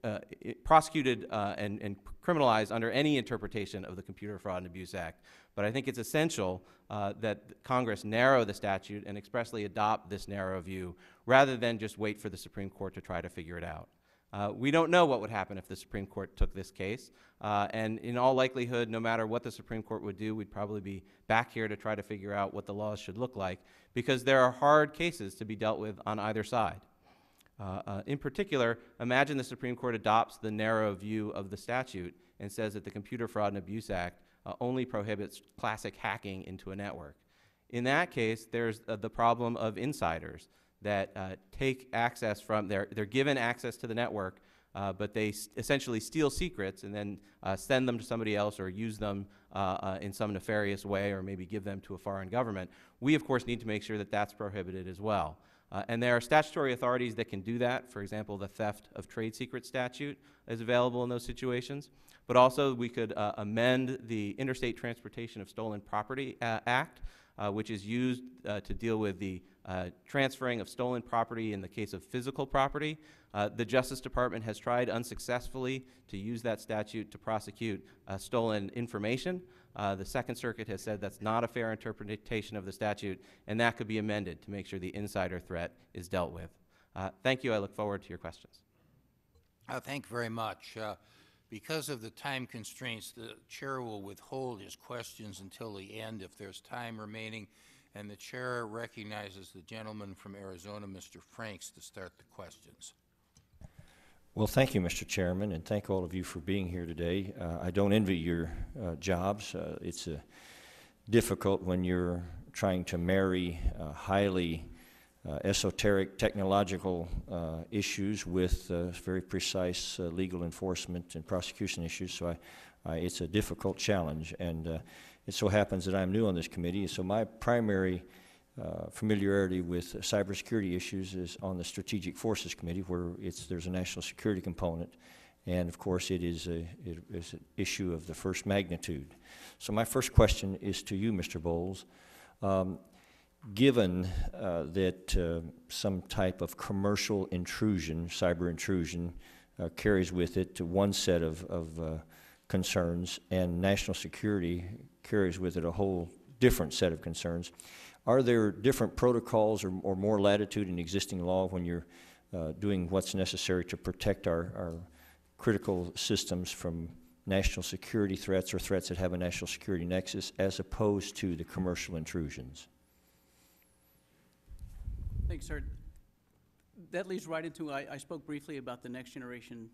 S9: uh, prosecuted and, and criminalized under any interpretation of the Computer Fraud and Abuse Act. But I think it's essential that Congress narrow the statute and expressly adopt this narrow view rather than just wait for the Supreme Court to try to figure it out. Uh, we don't know what would happen if the Supreme Court took this case, uh, and in all likelihood, no matter what the Supreme Court would do, we'd probably be back here to try to figure out what the laws should look like, because there are hard cases to be dealt with on either side. Uh, uh, in particular, imagine the Supreme Court adopts the narrow view of the statute and says that the Computer Fraud and Abuse Act uh, only prohibits classic hacking into a network. In that case, there's uh, the problem of insiders that uh, take access from, they're, they're given access to the network, uh, but they essentially steal secrets and then uh, send them to somebody else or use them uh, uh, in some nefarious way or maybe give them to a foreign government. We, of course, need to make sure that that's prohibited as well. Uh, and there are statutory authorities that can do that. For example, the theft of trade secret statute is available in those situations. But also, we could amend the Interstate Transportation of Stolen Property Act, which is used uh, to deal with the uh, transferring of stolen property in the case of physical property. Uh, the Justice Department has tried unsuccessfully to use that statute to prosecute uh, stolen information. Uh, the Second Circuit has said that's not a fair interpretation of the statute, and that could be amended to make sure the insider threat is dealt with. Uh, thank you. I look forward to your questions.
S1: Uh, Thank you very much. Because of the time constraints, the chair will withhold his questions until the end if there's time remaining, and the chair recognizes the gentleman from Arizona, Mr. Franks, to start the questions.
S10: Well, thank you, Mr. Chairman, and thank all of you for being here today. Uh, I don't envy your uh, jobs. Uh, It's uh, difficult when you're trying to marry uh, highly esoteric technological uh, issues with uh, very precise uh, legal enforcement and prosecution issues, so I, I, it's a difficult challenge. And uh, it so happens that I'm new on this committee, so my primary uh, familiarity with cybersecurity issues is on the Strategic Forces Committee, where it's, there's a national security component, and of course, it is a, it is an issue of the first magnitude. So my first question is to you, Mr. Bowles. Um, given uh, that uh, some type of commercial intrusion, cyber intrusion, uh, carries with it one set of, of uh, concerns, and national security carries with it a whole different set of concerns, are there different protocols or, or more latitude in existing law when you're uh, doing what's necessary to protect our, our critical systems from national security threats or threats that have a national security nexus as opposed to the commercial intrusions?
S7: Thanks, sir. That leads right into, I, I spoke briefly about the Next Generation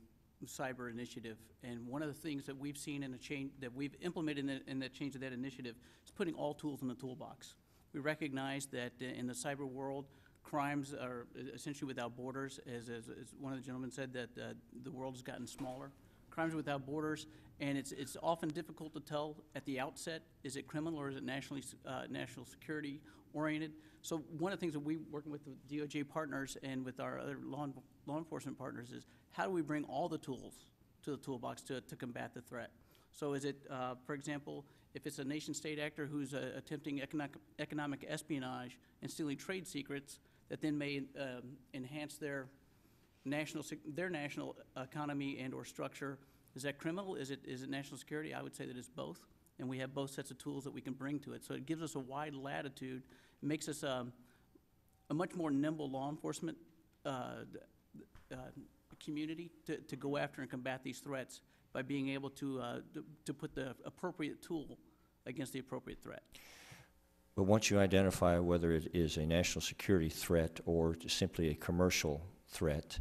S7: Cyber Initiative, and one of the things that we've seen in the change, that we've implemented in the, in the change of that initiative is putting all tools in the toolbox. We recognize that uh, in the cyber world, crimes are essentially without borders, as, as, as one of the gentlemen said, that uh, the world has gotten smaller. Crimes without borders, and it's, it's often difficult to tell at the outset, is it criminal or is it nationally, uh, national security oriented? So one of the things that we, working with the DOJ partners and with our other law, law enforcement partners is, how do we bring all the tools to the toolbox to, to combat the threat? So is it, uh, for example, if it's a nation-state actor who's uh, attempting economic, economic espionage and stealing trade secrets that then may um, enhance their national, their national economy and/or structure, is that criminal? Is it, is it national security? I would say that it's both, and we have both sets of tools that we can bring to it. So it gives us a wide latitude, makes us um, a much more nimble law enforcement uh, uh, community to, to go after and combat these threats by being able to, uh, to- to put the appropriate tool against the appropriate threat.
S10: But once you identify whether it is a national security threat or simply a commercial threat,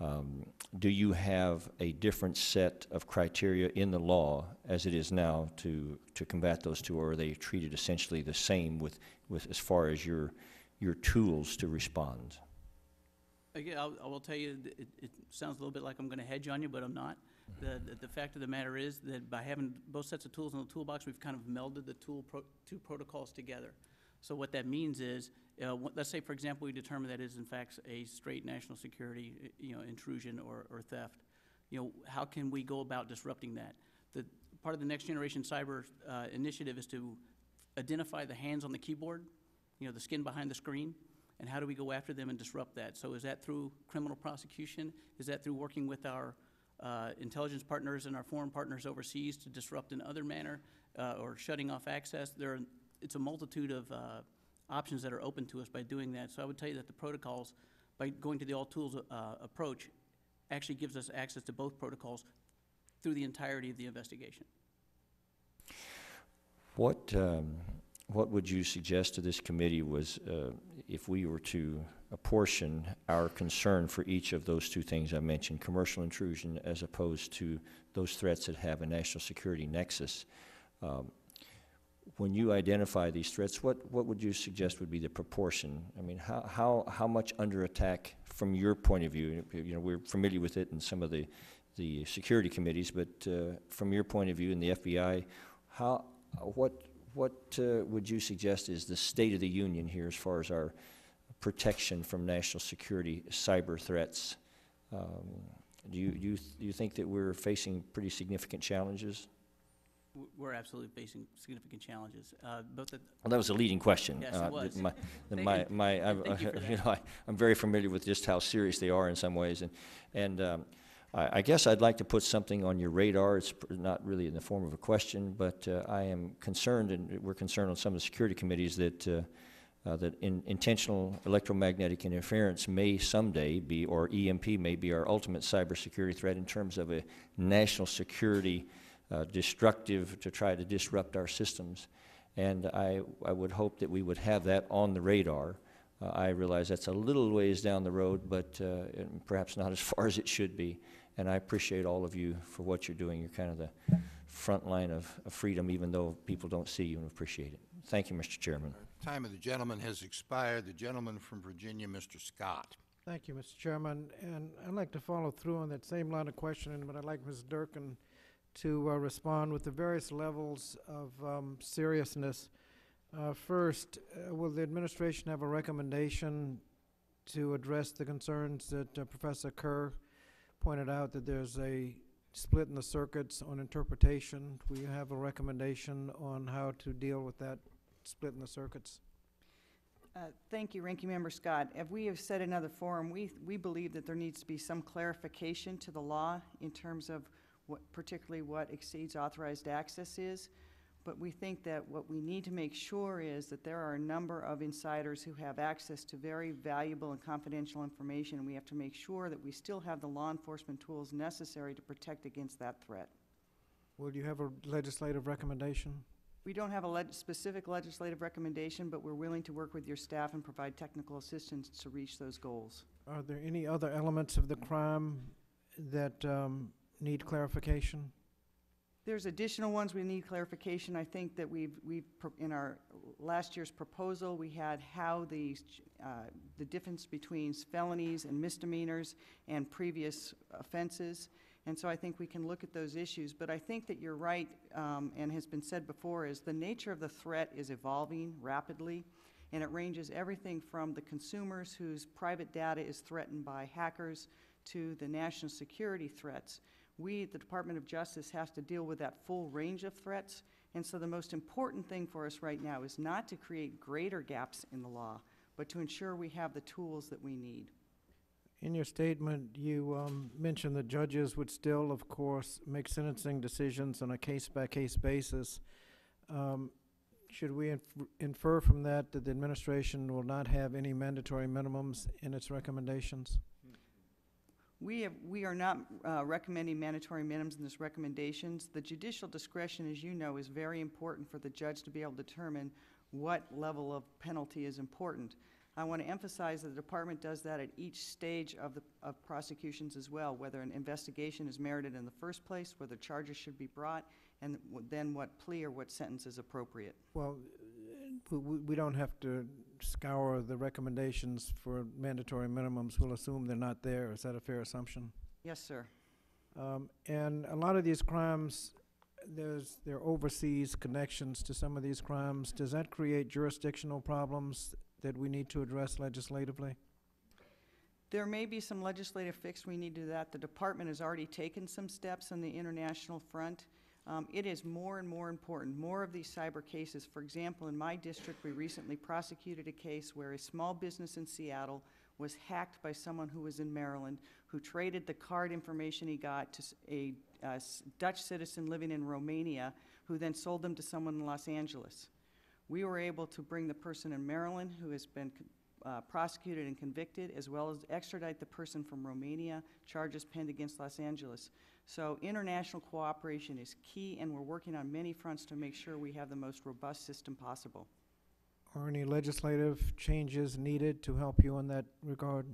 S10: um, do you have a different set of criteria in the law as it is now to, to combat those two, or are they treated essentially the same with, with as far as your, your tools to respond?
S7: Again, I'll, I will tell you, it, it sounds a little bit like I'm gonna hedge on you, but I'm not. The, the, the fact of the matter is that by having both sets of tools in the toolbox, we've kind of melded the tool, pro, two protocols together. So what that means is, uh, let's say, for example, we determine that is in fact a straight national security, uh, you know, intrusion or, or theft. You know, how can we go about disrupting that? The, part of the Next Generation Cyber, uh, initiative is to identify the hands on the keyboard, you know, the skin behind the screen, and how do we go after them and disrupt that? So is that through criminal prosecution? Is that through working with our uh, intelligence partners and our foreign partners overseas to disrupt in other manner, uh, or shutting off access? There, are, it's a multitude of uh, options that are open to us by doing that. So I would tell you that the protocols, by going to the all tools uh, approach, actually gives us access to both protocols through the entirety of the investigation.
S10: What, um, what would you suggest to this committee was, uh, if we were to apportion our concern for each of those two things I mentioned, commercial intrusion as opposed to those threats that have a national security nexus? Um, when you identify these threats, what, what would you suggest would be the proportion? I mean, how, how, how much under attack from your point of view? You know, we're familiar with it in some of the, the security committees, but uh, from your point of view in the FBI, how, what, what uh, would you suggest is the state of the union here as far as our protection from national security cyber threats? Um, do you, do you, do you think that we're facing pretty significant challenges?
S7: We're absolutely facing significant challenges, uh, both
S10: Well, that was a leading question.
S7: Yes, it
S10: Uh,
S7: was.
S10: My, my, my, I'm,
S7: Thank you
S10: you know, I- I'm very familiar with just how serious they are in some ways, and, and um, I, I guess I'd like to put something on your radar. It's not really in the form of a question, but uh, I am concerned, and we're concerned on some of the security committees that, uh, uh, that in, intentional electromagnetic interference may someday be, or EMP may be our ultimate cybersecurity threat in terms of a national security uh, destructive to try to disrupt our systems. And I, I would hope that we would have that on the radar. Uh, I realize that's a little ways down the road, but uh, perhaps not as far as it should be. And I appreciate all of you for what you're doing. You're kind of the front line of, of freedom, even though people don't see you and appreciate it. Thank you, Mr. Chairman.
S1: Time of the gentleman has expired. The gentleman from Virginia, Mr. Scott.
S2: Thank you, Mr. Chairman, and I'd like to follow through on that same line of questioning, but I'd like Ms. Durkan to uh, respond with the various levels of um, seriousness. Uh, First, uh, will the administration have a recommendation to address the concerns that uh, Professor Kerr pointed out, that there's a split in the circuits on interpretation? Will you have a recommendation on how to deal with that split in the circuits?
S6: Uh, Thank you, Ranking Member Scott. As we have said in other forum, we, we believe that there needs to be some clarification to the law in terms of what, particularly what exceeds authorized access is. But we think that what we need to make sure is that there are a number of insiders who have access to very valuable and confidential information, we have to make sure that we still have the law enforcement tools necessary to protect against that threat.
S2: Will you have a legislative recommendation?
S6: We don't have a leg- specific legislative recommendation, but we're willing to work with your staff and provide technical assistance to reach those goals.
S2: Are there any other elements of the crime that um, need clarification?
S6: There's additional ones we need clarification. I think that we've, we've, in our last year's proposal, we had how the, uh, the difference between felonies and misdemeanors and previous offenses. And so I think we can look at those issues. But I think that you're right, um, and has been said before, is the nature of the threat is evolving rapidly. And it ranges everything from the consumers whose private data is threatened by hackers to the national security threats we, the Department of Justice, has to deal with that full range of threats. And so the most important thing for us right now is not to create greater gaps in the law, but to ensure we have the tools that we need.
S2: In your statement, you um, mentioned that judges would still, of course, make sentencing decisions on a case-by-case basis. Um, Should we inf- infer from that that the administration will not have any mandatory minimums in its recommendations?
S6: We have, we are not uh, recommending mandatory minimums in this recommendations. The judicial discretion, as you know, is very important for the judge to be able to determine what level of penalty is important. I want to emphasize that the department does that at each stage of the, of prosecutions as well, whether an investigation is merited in the first place, whether charges should be brought, and then what plea or what sentence is appropriate.
S2: Well, we- we we don't have to scour the recommendations for mandatory minimums. We'll assume they're not there. Is that a fair assumption?
S6: Yes, sir.
S2: Um, And a lot of these crimes, there's, there are overseas connections to some of these crimes. Does that create jurisdictional problems that we need to address legislatively?
S6: There may be some legislative fix we need to do that. The department has already taken some steps on the international front. Um, it is more and more important, more of these cyber cases. For example, in my district, we recently prosecuted a case where a small business in Seattle was hacked by someone who was in Maryland, who traded the card information he got to a, s- Dutch citizen living in Romania, who then sold them to someone in Los Angeles. We were able to bring the person in Maryland who has been uh, prosecuted and convicted, as well as extradite the person from Romania, charges penned against Los Angeles. So international cooperation is key, and we're working on many fronts to make sure we have the most robust system possible.
S2: Are any legislative changes needed to help you in that regard?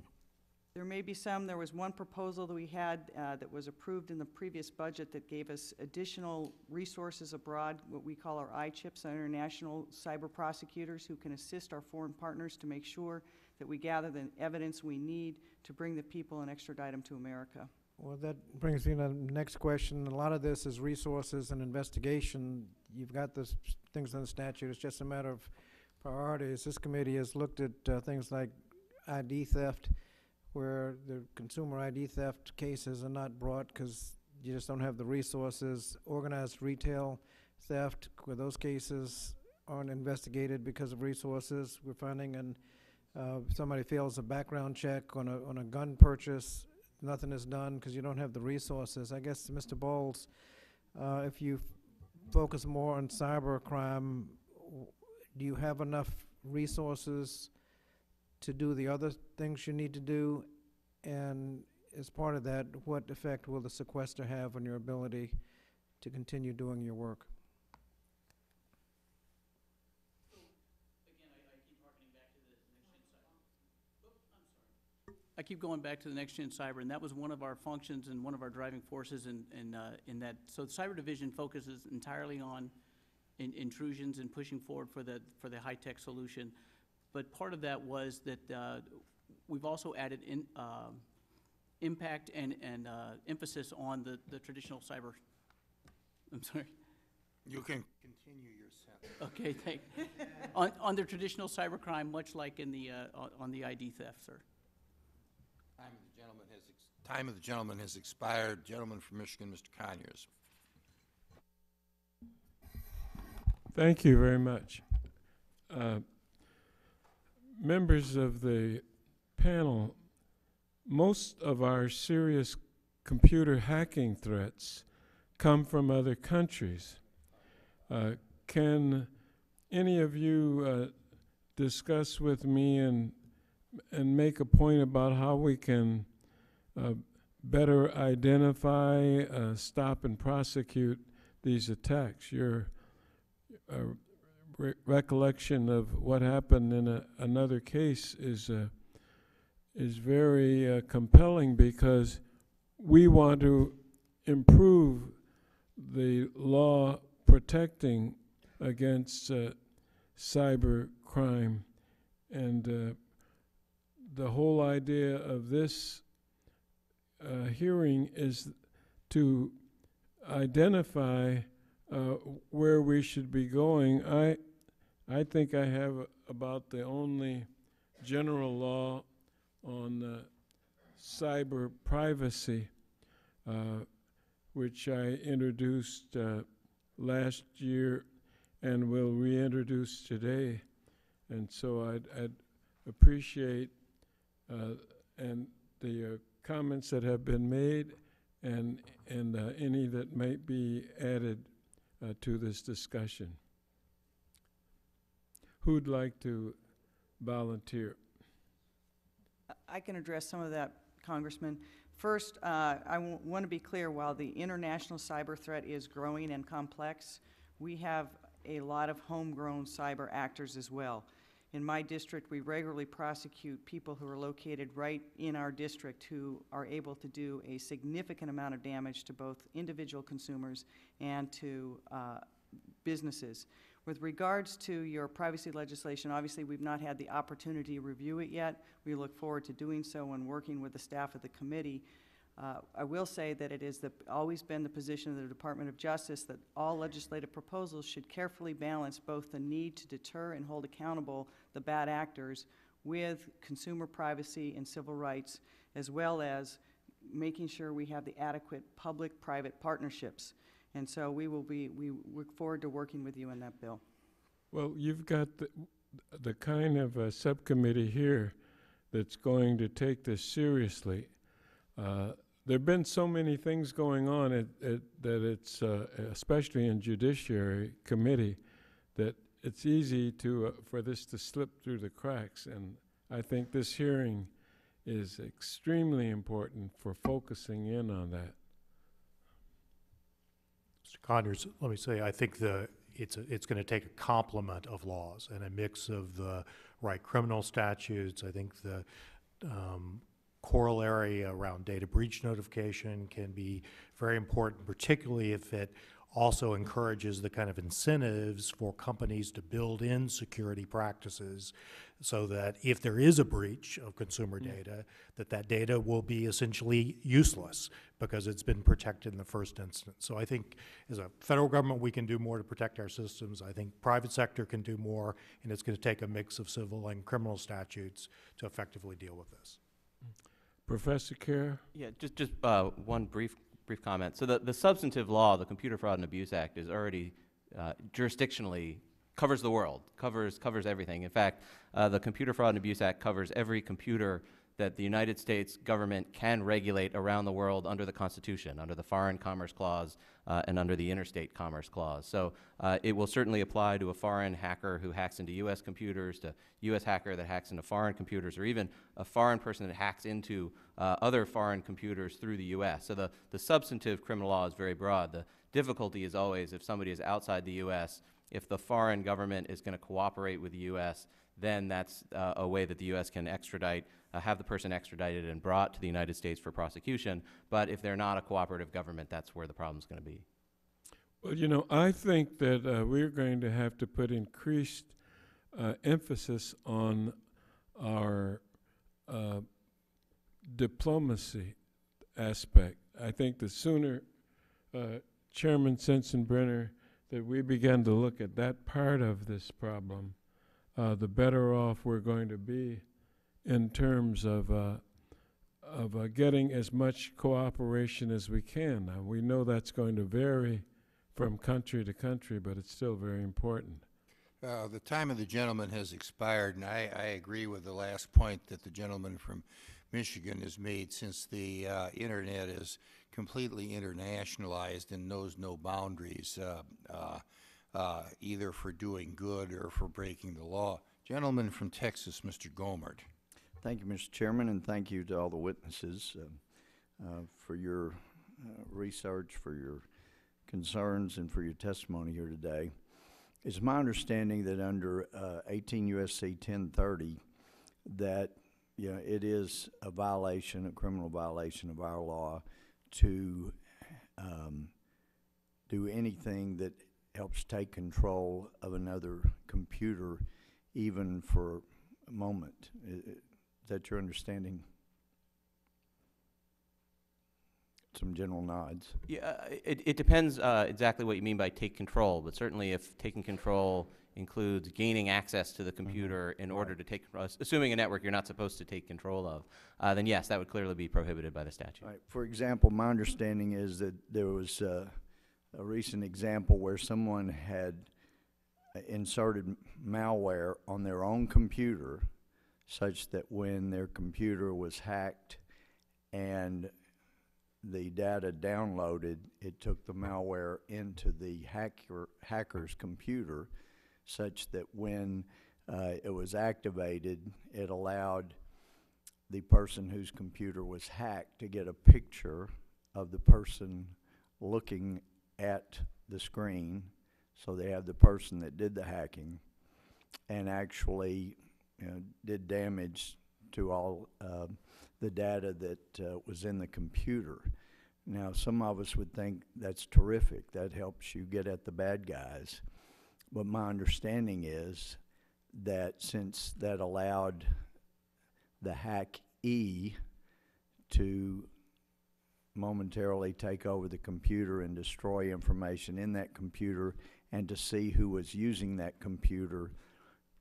S6: There may be some. There was one proposal that we had uh, that was approved in the previous budget that gave us additional resources abroad, what we call our I-CHIPs, our international cyber prosecutors, who can assist our foreign partners to make sure that we gather the evidence we need to bring the people and extradite them to America.
S2: Well, that brings me to the next question. A lot of this is resources and investigation. You've got the things in the statute. It's just a matter of priorities. This committee has looked at uh, things like ID theft, where the consumer ID theft cases are not brought because you just don't have the resources. Organized retail theft, where those cases aren't investigated because of resources. We're finding, and uh, somebody fails a background check on a on a gun purchase, nothing is done because you don't have the resources. I guess, Mr. Bowles, uh, if you focus more on cybercrime, do you have enough resources to do the other things you need to do? And as part of that, what effect will the sequester have on your ability to continue doing your work?
S7: I keep going back to the next-gen cyber, and that was one of our functions and one of our driving forces in, in, uh, in that. So the cyber division focuses entirely on in- intrusions and pushing forward for the, for the high-tech solution. But part of that was that, uh, we've also added in, um, impact and, and, uh, emphasis on the, the traditional cyber. I'm sorry.
S1: You can continue your sentence.
S7: Okay, thank, on, on the traditional cybercrime, much like in the, uh, on- on the ID theft, sir.
S1: Time of the gentleman has, ex- time of the gentleman has expired. Gentleman from Michigan, Mr. Conyers.
S4: Thank you very much. Uh, Members of the panel, most of our serious computer hacking threats come from other countries. Uh, Can any of you uh, discuss with me and, and make a point about how we can better identify, uh, stop, and prosecute these attacks? Your uh, re- recollection of what happened in a, another case is uh, is very uh, compelling because we want to improve the law protecting against uh, cyber crime, and uh, the whole idea of this uh, hearing is to identify uh, where we should be going. I, I think I have about the only general law on uh, cyber privacy, uh, which I introduced last year and will reintroduce today. And so I'd, I'd appreciate uh, and the uh, comments that have been made and, and uh, any that might be added uh, to this discussion. Who'd like to volunteer?
S6: I can address some of that, Congressman. First, uh, I want to be clear, while the international cyber threat is growing and complex, we have a lot of homegrown cyber actors as well. In my district, we regularly prosecute people who are located right in our district who are able to do a significant amount of damage to both individual consumers and to uh, businesses. With regards to your privacy legislation, obviously, we've not had the opportunity to review it yet. We look forward to doing so and working with the staff of the committee. Uh, I will say that it has always been the position of the Department of Justice that all legislative proposals should carefully balance both the need to deter and hold accountable the bad actors with consumer privacy and civil rights, as well as making sure we have the adequate public-private partnerships. And so we will be, we look forward to working with you on that bill.
S4: Well, you've got the, the kind of uh subcommittee here that's going to take this seriously. Uh, There've been so many things going on at, at, that it's, uh, especially in Judiciary Committee, it's easy to, uh, for this to slip through the cracks. And I think this hearing is extremely important for focusing in on that.
S8: Mr. Conyers, let me say, I think the, it's, a- it's going to take a complement of laws and a mix of the right criminal statutes. I think the um, corollary around data breach notification can be very important, particularly if it also encourages the kind of incentives for companies to build in security practices so that if there is a breach of consumer data, that that data will be essentially useless because it's been protected in the first instance. So I think as a federal government, we can do more to protect our systems. I think private sector can do more, and it's going to take a mix of civil and criminal statutes to effectively deal with this.
S4: Professor Kerr?
S9: Yeah, just, just uh, one brief, brief comment. So the, the substantive law, the Computer Fraud and Abuse Act, is already uh, jurisdictionally covers the world, covers, covers everything. In fact, uh, the Computer Fraud and Abuse Act covers every computer that the United States government can regulate around the world under the Constitution, under the Foreign Commerce Clause, uh, and under the Interstate Commerce Clause. So uh, it will certainly apply to a foreign hacker who hacks into U.S. computers, to U.S. hacker that hacks into foreign computers, or even a foreign person that hacks into uh, other foreign computers through the U.S. So the, the substantive criminal law is very broad. The difficulty is always if somebody is outside the U.S., if the foreign government is going to cooperate with the U.S., then that's uh, a way that the U.S. can extradite, uh, have the person extradited and brought to the United States for prosecution. But if they're not a cooperative government, that's where the problem's going to be.
S4: Well, you know, I think that uh, we're going to have to put increased uh, emphasis on our uh, diplomacy aspect. I think the sooner, uh, Chairman Sensenbrenner, that we begin to look at that part of this problem, uh, the better off we're going to be in terms of uh, of uh, getting as much cooperation as we can. Now, we know that's going to vary from country to country, but it's still very important.
S1: Uh, The time of the gentleman has expired, and I, I agree with the last point that the gentleman from Michigan has made, since the uh, internet is completely internationalized and knows no boundaries, uh, either for doing good or for breaking the law. Gentleman from Texas, Mr. Gohmert.
S11: Thank you, Mr. Chairman, and thank you to all the witnesses uh, uh, for your uh, research, for your concerns, and for your testimony here today. It's my understanding that under uh, 18 U.S.C. 1030, that, you know, it is a violation, a criminal violation of our law to um, do anything that helps take control of another computer, even for a moment. Is that your understanding? Some general nods.
S9: Yeah, uh, it, it depends uh, exactly what you mean by take control, but certainly if taking control includes gaining access to the computer in order to take, assuming a network you're not supposed to take control of, uh, then yes, that would clearly be prohibited by the statute.
S11: Right. For example, my understanding is that there was uh, a recent example where someone had inserted malware on their own computer such that when their computer was hacked and the data downloaded, it took the malware into the hacker, hacker's computer such that when uh, it was activated, it allowed the person whose computer was hacked to get a picture of the person looking at the screen. So they have the person that did the hacking and actually you know, did damage to all uh, the data that uh, was in the computer. Now, some of us would think that's terrific. That helps you get at the bad guys. But my understanding is that since that allowed the hack E to momentarily take over the computer and destroy information in that computer and to see who was using that computer,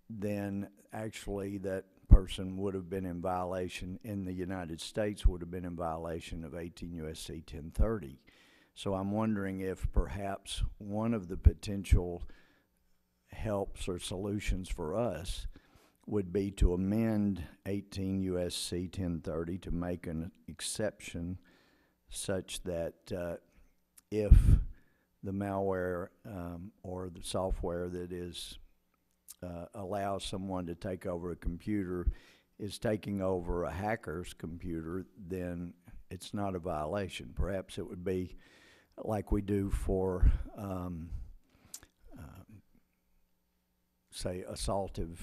S11: then actually that person would have been in violation in the United States would have been in violation of 18 USC 1030. So I'm wondering if perhaps one of the potential helps or solutions for us would be to amend 18 USC 1030 to make an exception such that uh, if the malware um, or the software that is uh, allows someone to take over a computer is taking over a hacker's computer, then it's not a violation. Perhaps it would be like we do for, um, um, say, assaultive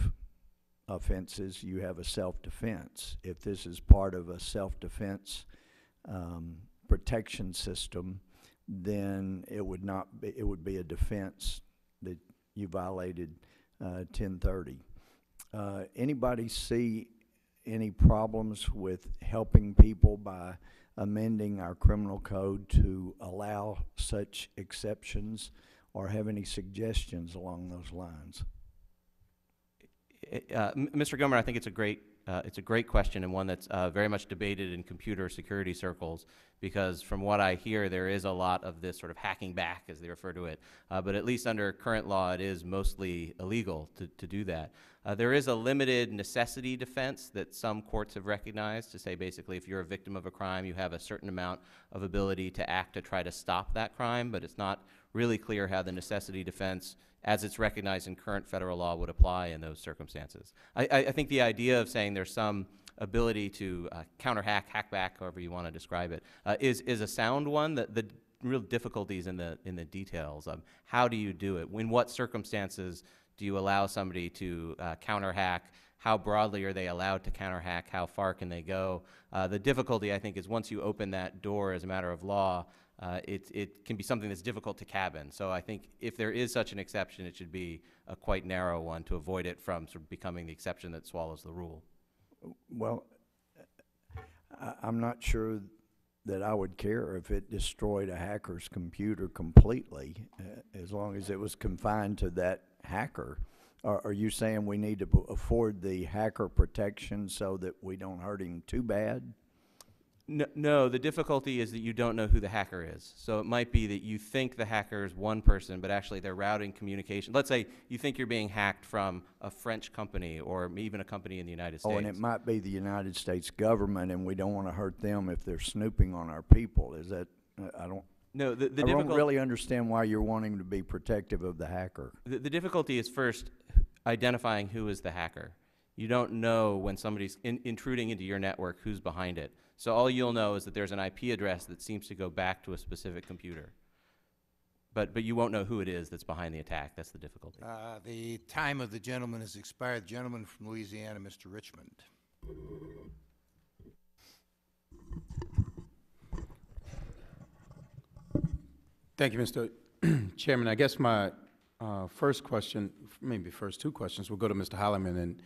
S11: offenses, you have a self-defense. If this is part of a self-defense um, protection system, then it would not be, it would be a defense that you violated uh, 1030. Uh, anybody see any problems with helping people by amending our criminal code to allow such exceptions or have any suggestions along those lines?
S9: Uh, Mr. Gohmert, I think it's a great, uh, it's a great question and one that's uh, very much debated in computer security circles because from what I hear, there is a lot of this sort of hacking back, as they refer to it. Uh, but at least under current law, it is mostly illegal to, to do that. Uh, there is a limited necessity defense that some courts have recognized to say basically if you're a victim of a crime, you have a certain amount of ability to act to try to stop that crime, but it's not really clear how the necessity defense as it's recognized in current federal law would apply in those circumstances. I, I, think the idea of saying there's some ability to uh, counter hack, hack back, however you want to describe it, uh, is is a sound one. The, the real difficulties in the in the details of how do you do it, in what circumstances do you allow somebody to uh, counter hack? How broadly are they allowed to counter hack? How far can they go? Uh, the difficulty, I think, is once you open that door as a matter of law, uh, it, it can be something that's difficult to cabin. So I think if there is such an exception, it should be a quite narrow one to avoid it from sort of becoming the exception that swallows the rule.
S11: Well, I'm not sure that I would care if it destroyed a hacker's computer completely, uh, as long as it was confined to that hacker. Are, are you saying we need to afford the hacker protection so that we don't hurt him too bad?
S9: No, no, the difficulty is that you don't know who the hacker is. So it might be that you think the hacker is one person, but actually they're routing communication. Let's say you think you're being hacked from a French company or even a company in the United States.
S11: Oh, and it might be the United States government, and we don't want to hurt them if they're snooping on our people. Is that, uh, I don't,
S9: no, the, the
S11: I don't really understand why you're wanting to be protective of the hacker.
S9: The, the difficulty is first identifying who is the hacker. You don't know when somebody's in, intruding into your network who's behind it. So all you'll know is that there's an IP address that seems to go back to a specific computer. But, but you won't know who it is that's behind the attack. That's the difficulty.
S1: Uh, The time of the gentleman has expired. The gentleman from Louisiana, Mr. Richmond.
S12: Thank you, Mr. Chairman. I guess my uh, first question, maybe first two questions, will go to Mr. Holleyman. And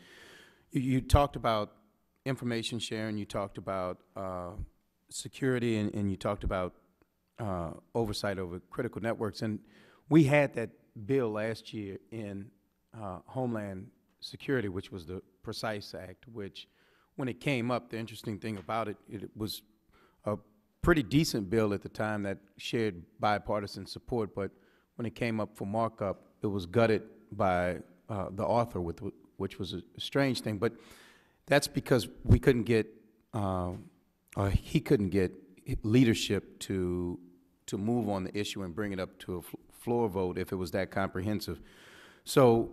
S12: you, you talked about information sharing, you talked about uh, security, and, and you talked about uh, oversight over critical networks. And we had that bill last year in uh, Homeland Security, which was the Precise Act, which, when it came up, the interesting thing about it, it was a pretty decent bill at the time that shared bipartisan support, but when it came up for markup, it was gutted by uh, the author, with, which was a strange thing. But that's because we couldn't get, uh, or he couldn't get leadership to to move on the issue and bring it up to a fl- floor vote if it was that comprehensive. So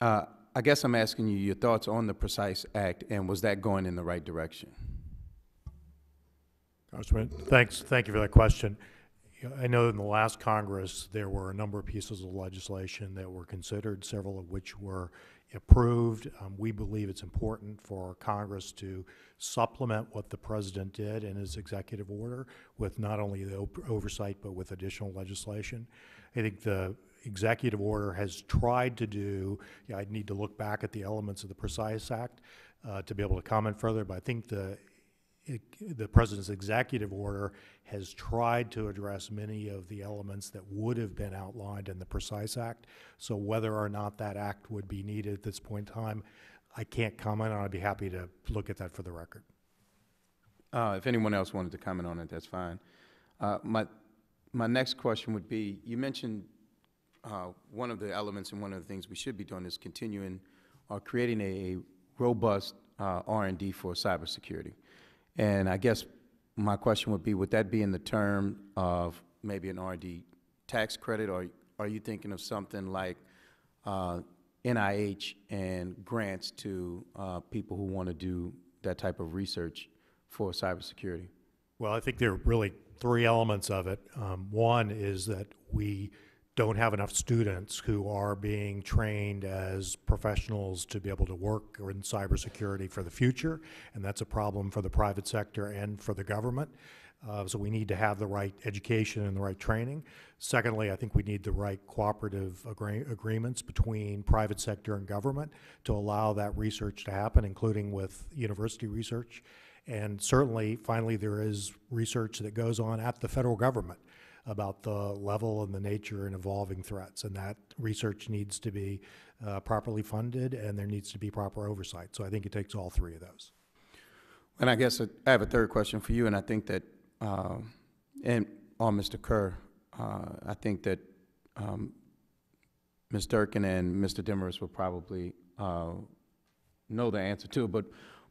S12: uh, I guess I'm asking you your thoughts on the Precise Act, and was that going in the right direction?
S8: Congressman, thanks, thank you for that question. I know in the last Congress, there were a number of pieces of legislation that were considered, several of which were approved. Um, we believe it's important for Congress to supplement what the president did in his executive order with not only the oversight, but with additional legislation. I think the executive order has tried to do, yeah, I'd need to look back at the elements of the Precise Act uh, to be able to comment further, but I think the the president's executive order has tried to address many of the elements that would have been outlined in the Precise Act. So whether or not that act would be needed at this point in time, I can't comment on. I'd be happy to look at that for the record.
S12: Uh, If anyone else wanted to comment on it, that's fine. Uh, My, my next question would be, you mentioned uh, one of the elements and one of the things we should be doing is continuing or creating a robust uh, R and D for cybersecurity. And I guess my question would be, would that be in the term of maybe an R and D tax credit, or are you thinking of something like uh, NIH and grants to uh, people who want to do that type of research for cybersecurity?
S8: Well, I think there are really three elements of it. Um, one is that we don't have enough students who are being trained as professionals to be able to work in cybersecurity for the future, and that's a problem for the private sector and for the government. Uh, so we need to have the right education and the right training. Secondly, I think we need the right cooperative agree- agreements between private sector and government to allow that research to happen, including with university research. And certainly, finally, there is research that goes on at the federal government about the level and the nature and evolving threats. And that research needs to be uh, properly funded and there needs to be proper oversight. So I think it takes all three of those.
S12: And I guess I have a third question for you, and I think that, uh, and on Mr. Kerr, uh, I think that um, Ms. Durkan and Mr. Demers will probably uh, know the answer to, it, but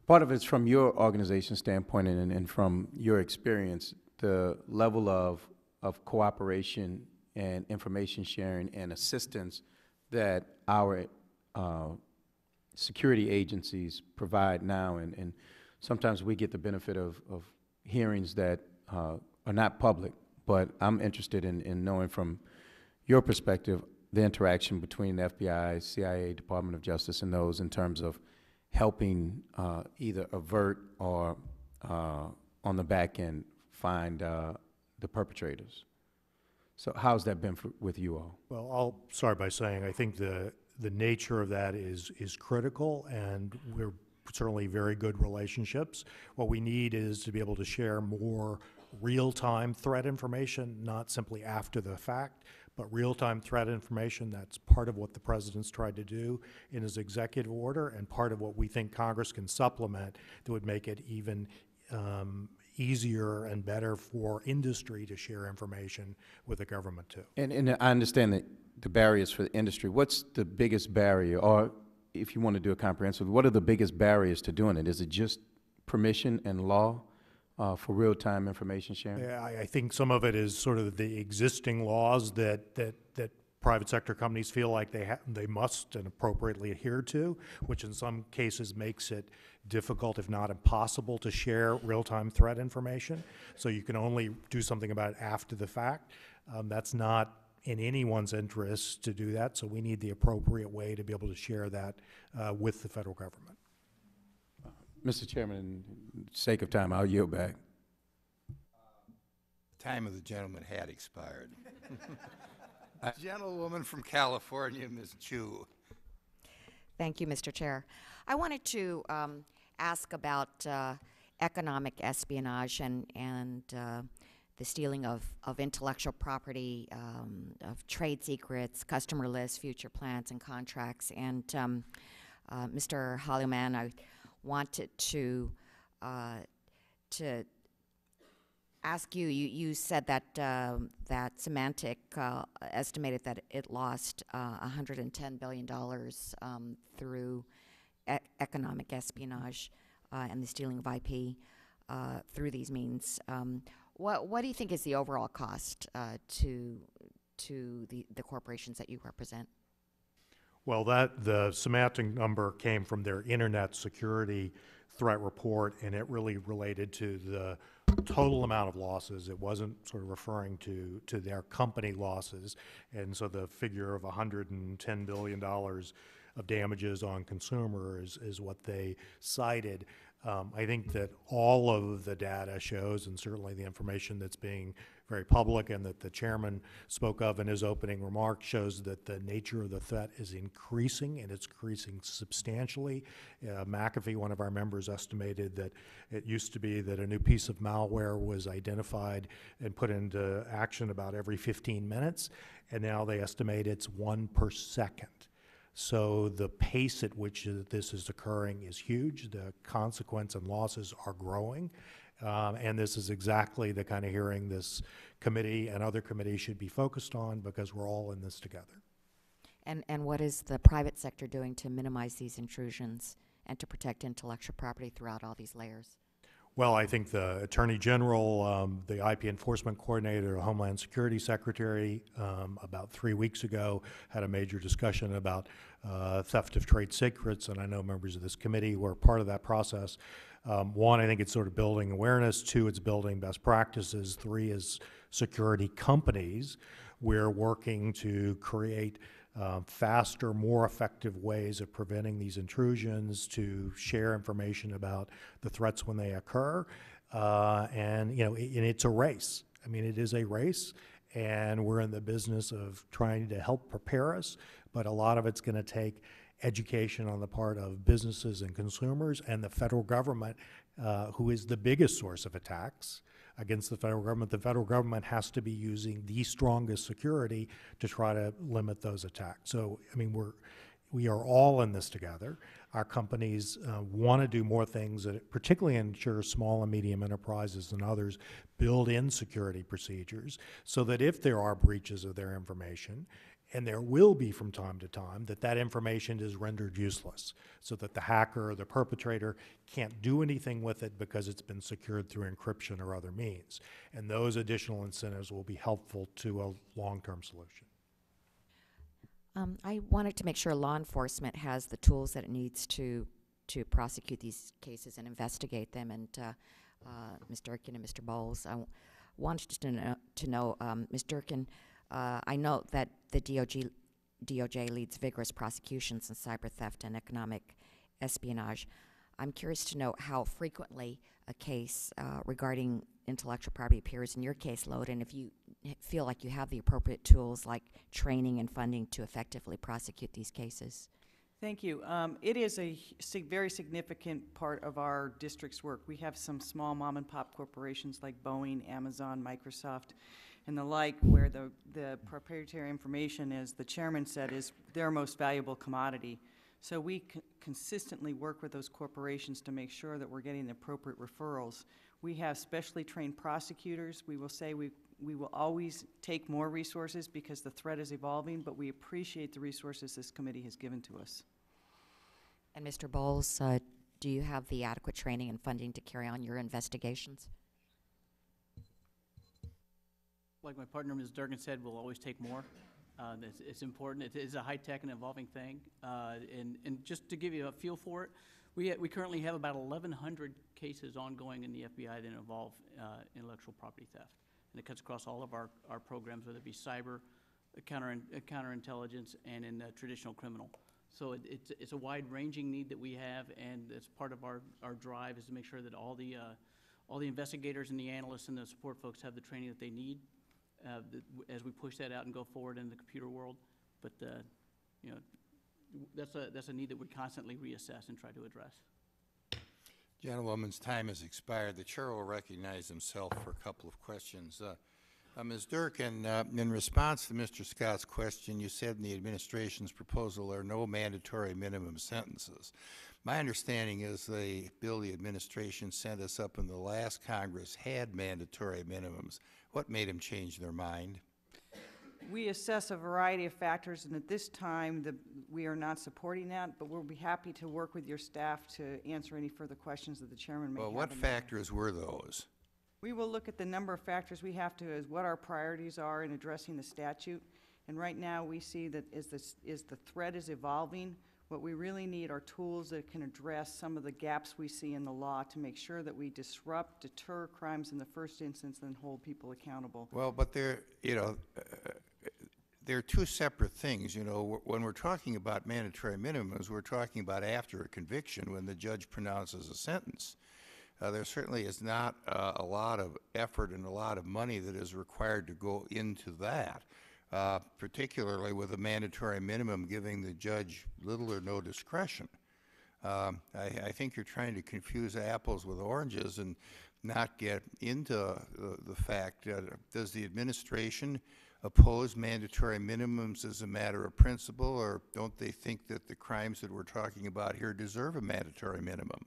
S12: part of it's from your organization standpoint and, and from your experience, the level of, of cooperation and information sharing and assistance that our uh, security agencies provide now, and, and sometimes we get the benefit of, of hearings that uh, are not public, but I'm interested in, in knowing from your perspective the interaction between the FBI, CIA, Department of Justice, and those in terms of helping uh, either avert or uh, on the back end find uh, the perpetrators. So how's that been for, with you all?
S8: Well, I'll start by saying I think the, the nature of that is, is critical, and we're certainly very good relationships. What we need is to be able to share more real-time threat information, not simply after the fact, but real-time threat information. That's part of what the president's tried to do in his executive order, and part of what we think Congress can supplement that would make it even um, easier and better for industry to share information with the government too.
S12: And, and I understand that the barriers for the industry. What's the biggest barrier, or if you want to do a comprehensive, what are the biggest barriers to doing it? Is it just permission and law uh, for real-time information sharing?
S8: Yeah, I, I think some of it is sort of the existing laws that, that, that private sector companies feel like they ha- they must and appropriately adhere to, which in some cases makes it difficult, if not impossible, to share real-time threat information. So you can only do something about it after the fact. Um, that's not in anyone's interest to do that, so we need the appropriate way to be able to share that uh, with the federal government.
S12: Mr. Chairman, in sake of time, I'll yield back.
S1: Time of the gentleman had expired. Gentlewoman from California, Ms. Chu.
S13: Thank you, Mr. Chair. I wanted to um, ask about uh, economic espionage and, and uh, the stealing of, of intellectual property, um, of trade secrets, customer lists, future plans, and contracts. And um, uh, Mr. Holleyman, I wanted to uh, to ask you. You, you said that um that Symantec uh, estimated that it lost uh, 110 billion dollars um, through e- economic espionage uh, and the stealing of IP uh, through these means. Um, what what do you think is the overall cost uh, to to the, the corporations that you represent?
S8: Well, that, the Symantec number came from their internet security threat report, and it really related to the total amount of losses. It wasn't sort of referring to, to their company losses. And so the figure of hundred and ten billion dollars of damages on consumers is what they cited. Um, I think that all of the data shows, and certainly the information that's being very public and that the chairman spoke of in his opening remarks, shows that the nature of the threat is increasing, and it's increasing substantially. Uh, McAfee, one of our members, estimated that it used to be that a new piece of malware was identified and put into action about every 15 minutes, and now they estimate it's one per second. So the pace at which this is occurring is huge. The consequence and losses are growing. Um, and this is exactly the kind of hearing this committee and other committees should be focused on because we're all in this together.
S13: And, and what is the private sector doing to minimize these intrusions and to protect intellectual property throughout all these layers?
S8: Well, I think the Attorney General, um, the IP Enforcement Coordinator, Homeland Security Secretary, um, about three weeks ago, had a major discussion about uh, theft of trade secrets, and I know members of this committee were part of that process. Um, one, I think it's sort of building awareness. Two, it's building best practices. Three is security companies. We're working to create uh, faster, more effective ways of preventing these intrusions, to share information about the threats when they occur. Uh, and, you know, it, and it's a race. I mean, it is a race, and we're in the business of trying to help prepare us, but a lot of it's going to take education on the part of businesses and consumers and the federal government, uh, who is the biggest source of attacks against the federal government. The federal government has to be using the strongest security to try to limit those attacks. So, I mean, we're, we are all in this together. Our companies uh, want to do more things that particularly ensure small and medium enterprises and others build in security procedures so that if there are breaches of their information, and there will be from time to time, that that information is rendered useless, so that the hacker or the perpetrator can't do anything with it because it's been secured through encryption or other means. And those additional incentives will be helpful to a long-term solution.
S13: Um, I wanted to make sure law enforcement has the tools that it needs to, to prosecute these cases and investigate them. And uh, uh, Ms. Durkan and Mr. Bowles, I wanted to know, to know um, Ms. Durkan, uh, I know that the DOJ, DOJ leads vigorous prosecutions in cyber theft and economic espionage. I'm curious to know how frequently a case uh, regarding intellectual property appears in your caseload, and if you feel like you have the appropriate tools like training and funding to effectively prosecute these cases.
S6: Thank you. Um, it is a sig- very significant part of our district's work. We have some small mom-and-pop corporations like Boeing, Amazon, Microsoft, and the like, where the, the proprietary information, as the chairman said, is their most valuable commodity. So we consistently work with those corporations to make sure that we're getting the appropriate referrals. We have specially trained prosecutors. We will say we, we will always take more resources because the threat is evolving, but we appreciate the resources this committee has given to us.
S13: And Mr. Bowles, uh, do you have the adequate training and funding to carry on your investigations?
S7: Like my partner, Ms. Durkan said, we'll always take more. Uh, It's, it's important. It is a high-tech and evolving thing. Uh, And, and just to give you a feel for it, we, we currently have about 1,100 cases ongoing in the FBI that involve uh, intellectual property theft. And it cuts across all of our, our programs, whether it be cyber, counter, counterintelligence, and in traditional criminal. So it, it's, it's a wide-ranging need that we have, and it's part of our, our drive is to make sure that all the, uh, all the investigators and the analysts and the support folks have the training that they need uh, as we push that out and go forward in the computer world. But, uh, you know, that's a, that's a need that we constantly reassess and try to address.
S1: Gentlewoman's time has expired. The chair will recognize himself for a couple of questions. Uh, uh, Ms. Durkan, uh, in response to Mr. Scott's question, you said in the administration's proposal there are no mandatory minimum sentences. My understanding is the bill the administration sent us up in the last Congress had mandatory minimums. What made them change their mind?
S6: We assess a variety of factors, and at this time, the, we are not supporting that, but we'll be happy to work with your staff to answer any further questions that the chairman may have.
S1: Well, what
S6: that.
S1: factors were those?
S6: We will look at the number of factors we have to, as what our priorities are in addressing the statute. And right now, we see that as the, as the threat is evolving, what we really need are tools that can address some of the gaps we see in the law to make sure that we disrupt, deter crimes in the first instance, and hold people accountable.
S1: Well, but they're, you know, uh, they're two separate things, you know. When we're talking about mandatory minimums, we're talking about after a conviction, when the judge pronounces a sentence. Uh, There certainly is not uh, a lot of effort and a lot of money that is required to go into that, uh, particularly with a mandatory minimum giving the judge little or no discretion. Um, I, I think you're trying to confuse apples with oranges and not get into the, the fact that, does the administration oppose mandatory minimums as a matter of principle, or don't they think that the crimes that we're talking about here deserve a mandatory minimum?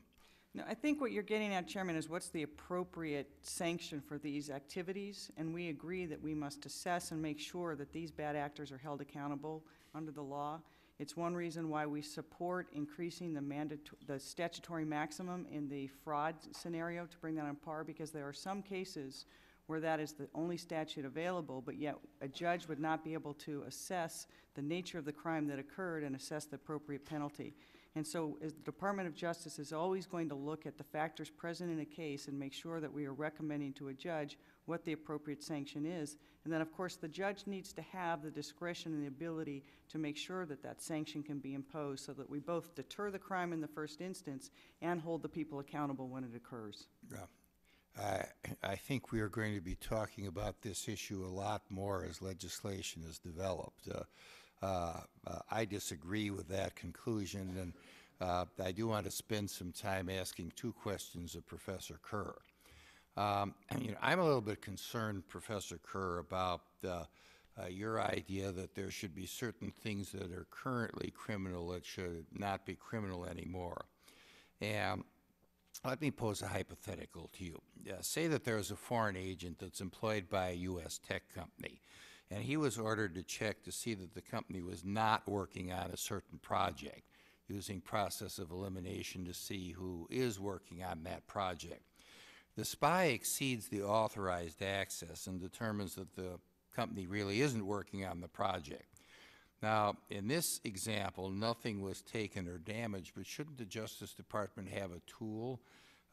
S6: No, I think what you're getting at, Chairman, is what's the appropriate sanction for these activities? And we agree that we must assess and make sure that these bad actors are held accountable under the law. It's one reason why we support increasing the the statutory maximum in the fraud scenario to bring that on par, because there are some cases where that is the only statute available, but yet a judge would not be able to assess the nature of the crime that occurred and assess the appropriate penalty. And so, as the Department of Justice is always going to look at the factors present in a case and make sure that we are recommending to a judge what the appropriate sanction is. And then, of course, the judge needs to have the discretion and the ability to make sure that that sanction can be imposed so that we both deter the crime in the first instance and hold the people accountable when it occurs.
S1: Yeah. I, I think we are going to be talking about this issue a lot more as legislation is developed. Uh, I disagree with that conclusion, and uh, I do want to spend some time asking two questions of Professor Kerr. Um, you know, I'm a little bit concerned, Professor Kerr, about uh, uh, your idea that there should be certain things that are currently criminal that should not be criminal anymore. And let me pose a hypothetical to you. Uh, say that there is a foreign agent that's employed by a U.S. tech company, and he was ordered to check to see that the company was not working on a certain project, using process of elimination to see who is working on that project. The spy exceeds the authorized access and determines that the company really isn't working on the project. Now, in this example, nothing was taken or damaged, but shouldn't the Justice Department have a tool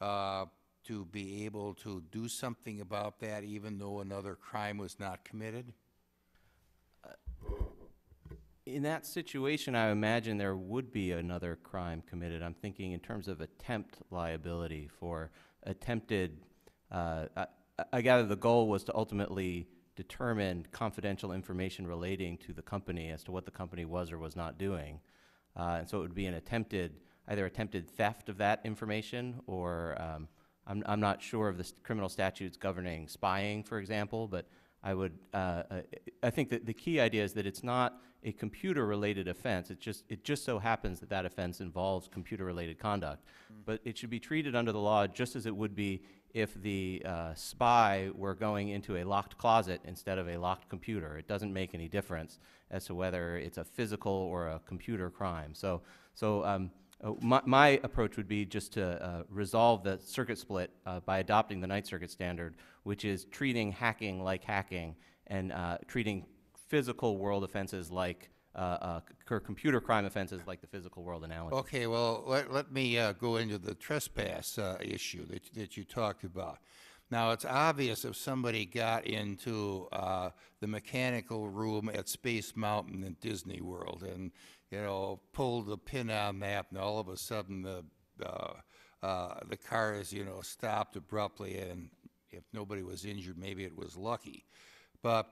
S1: uh, to be able to do something about that even though another crime was not committed?
S9: In that situation, I imagine there would be another crime committed. I'm thinking in terms of attempt liability for attempted, uh, I, I gather the goal was to ultimately determine confidential information relating to the company as to what the company was or was not doing. Uh, and so it would be an attempted, either attempted theft of that information or um, I'm, I'm not sure of the criminal statutes governing spying, for example, but I would, uh, uh, I think that the key idea is that it's not a computer-related offense. It just, it just so happens that that offense involves computer-related conduct. But it should be treated under the law just as it would be if the uh, spy were going into a locked closet instead of a locked computer. It doesn't make any difference as to whether it's a physical or a computer crime. So, so um, uh, my, my approach would be just to uh, resolve the circuit split uh, by adopting the Ninth Circuit standard, which is treating hacking like hacking and uh, treating physical world offenses like uh, uh, computer crime offenses like the physical world analogy.
S1: Okay, well, let, let me uh, go into the trespass issue that, that you talked about. Now, it's obvious if somebody got into the mechanical room at Space Mountain in Disney World and, you know, pulled the pin on that, and all of a sudden the, uh, uh, the car is, you know, stopped abruptly, and if nobody was injured, maybe it was lucky. But,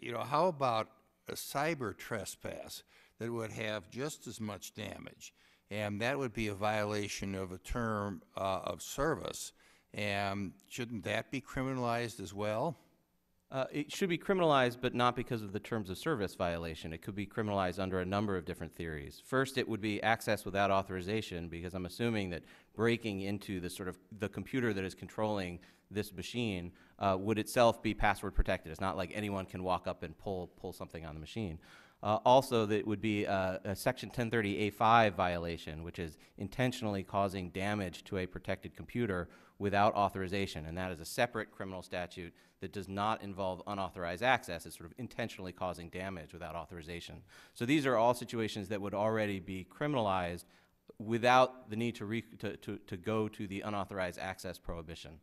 S1: you know, how about a cyber trespass that would have just as much damage? And that would be a violation of a term uh, of service. And shouldn't that be criminalized as well?
S9: Uh, it should be criminalized, but not because of the terms of service violation. It could be criminalized under a number of different theories. First, it would be access without authorization, because I'm assuming that breaking into the sort of the computer that is controlling this machine uh, would itself be password protected. It's not like anyone can walk up and pull pull something on the machine. Uh, also, that would be a, a Section 1030A5 violation, which is intentionally causing damage to a protected computer without authorization, and that is a separate criminal statute that does not involve unauthorized access. It's sort of intentionally causing damage without authorization. So these are all situations that would already be criminalized without the need to, re- to, to, to go to the unauthorized access prohibition.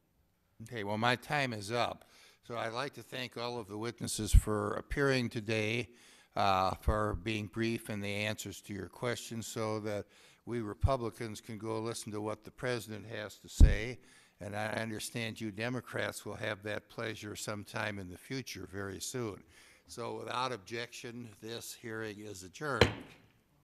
S1: Okay, well, my time is up. So I'd like to thank all of the witnesses for appearing today, uh, for being brief in the answers to your questions so that we Republicans can go listen to what the president has to say. And I understand you Democrats will have that pleasure sometime in the future, very soon. So without objection, this hearing is adjourned.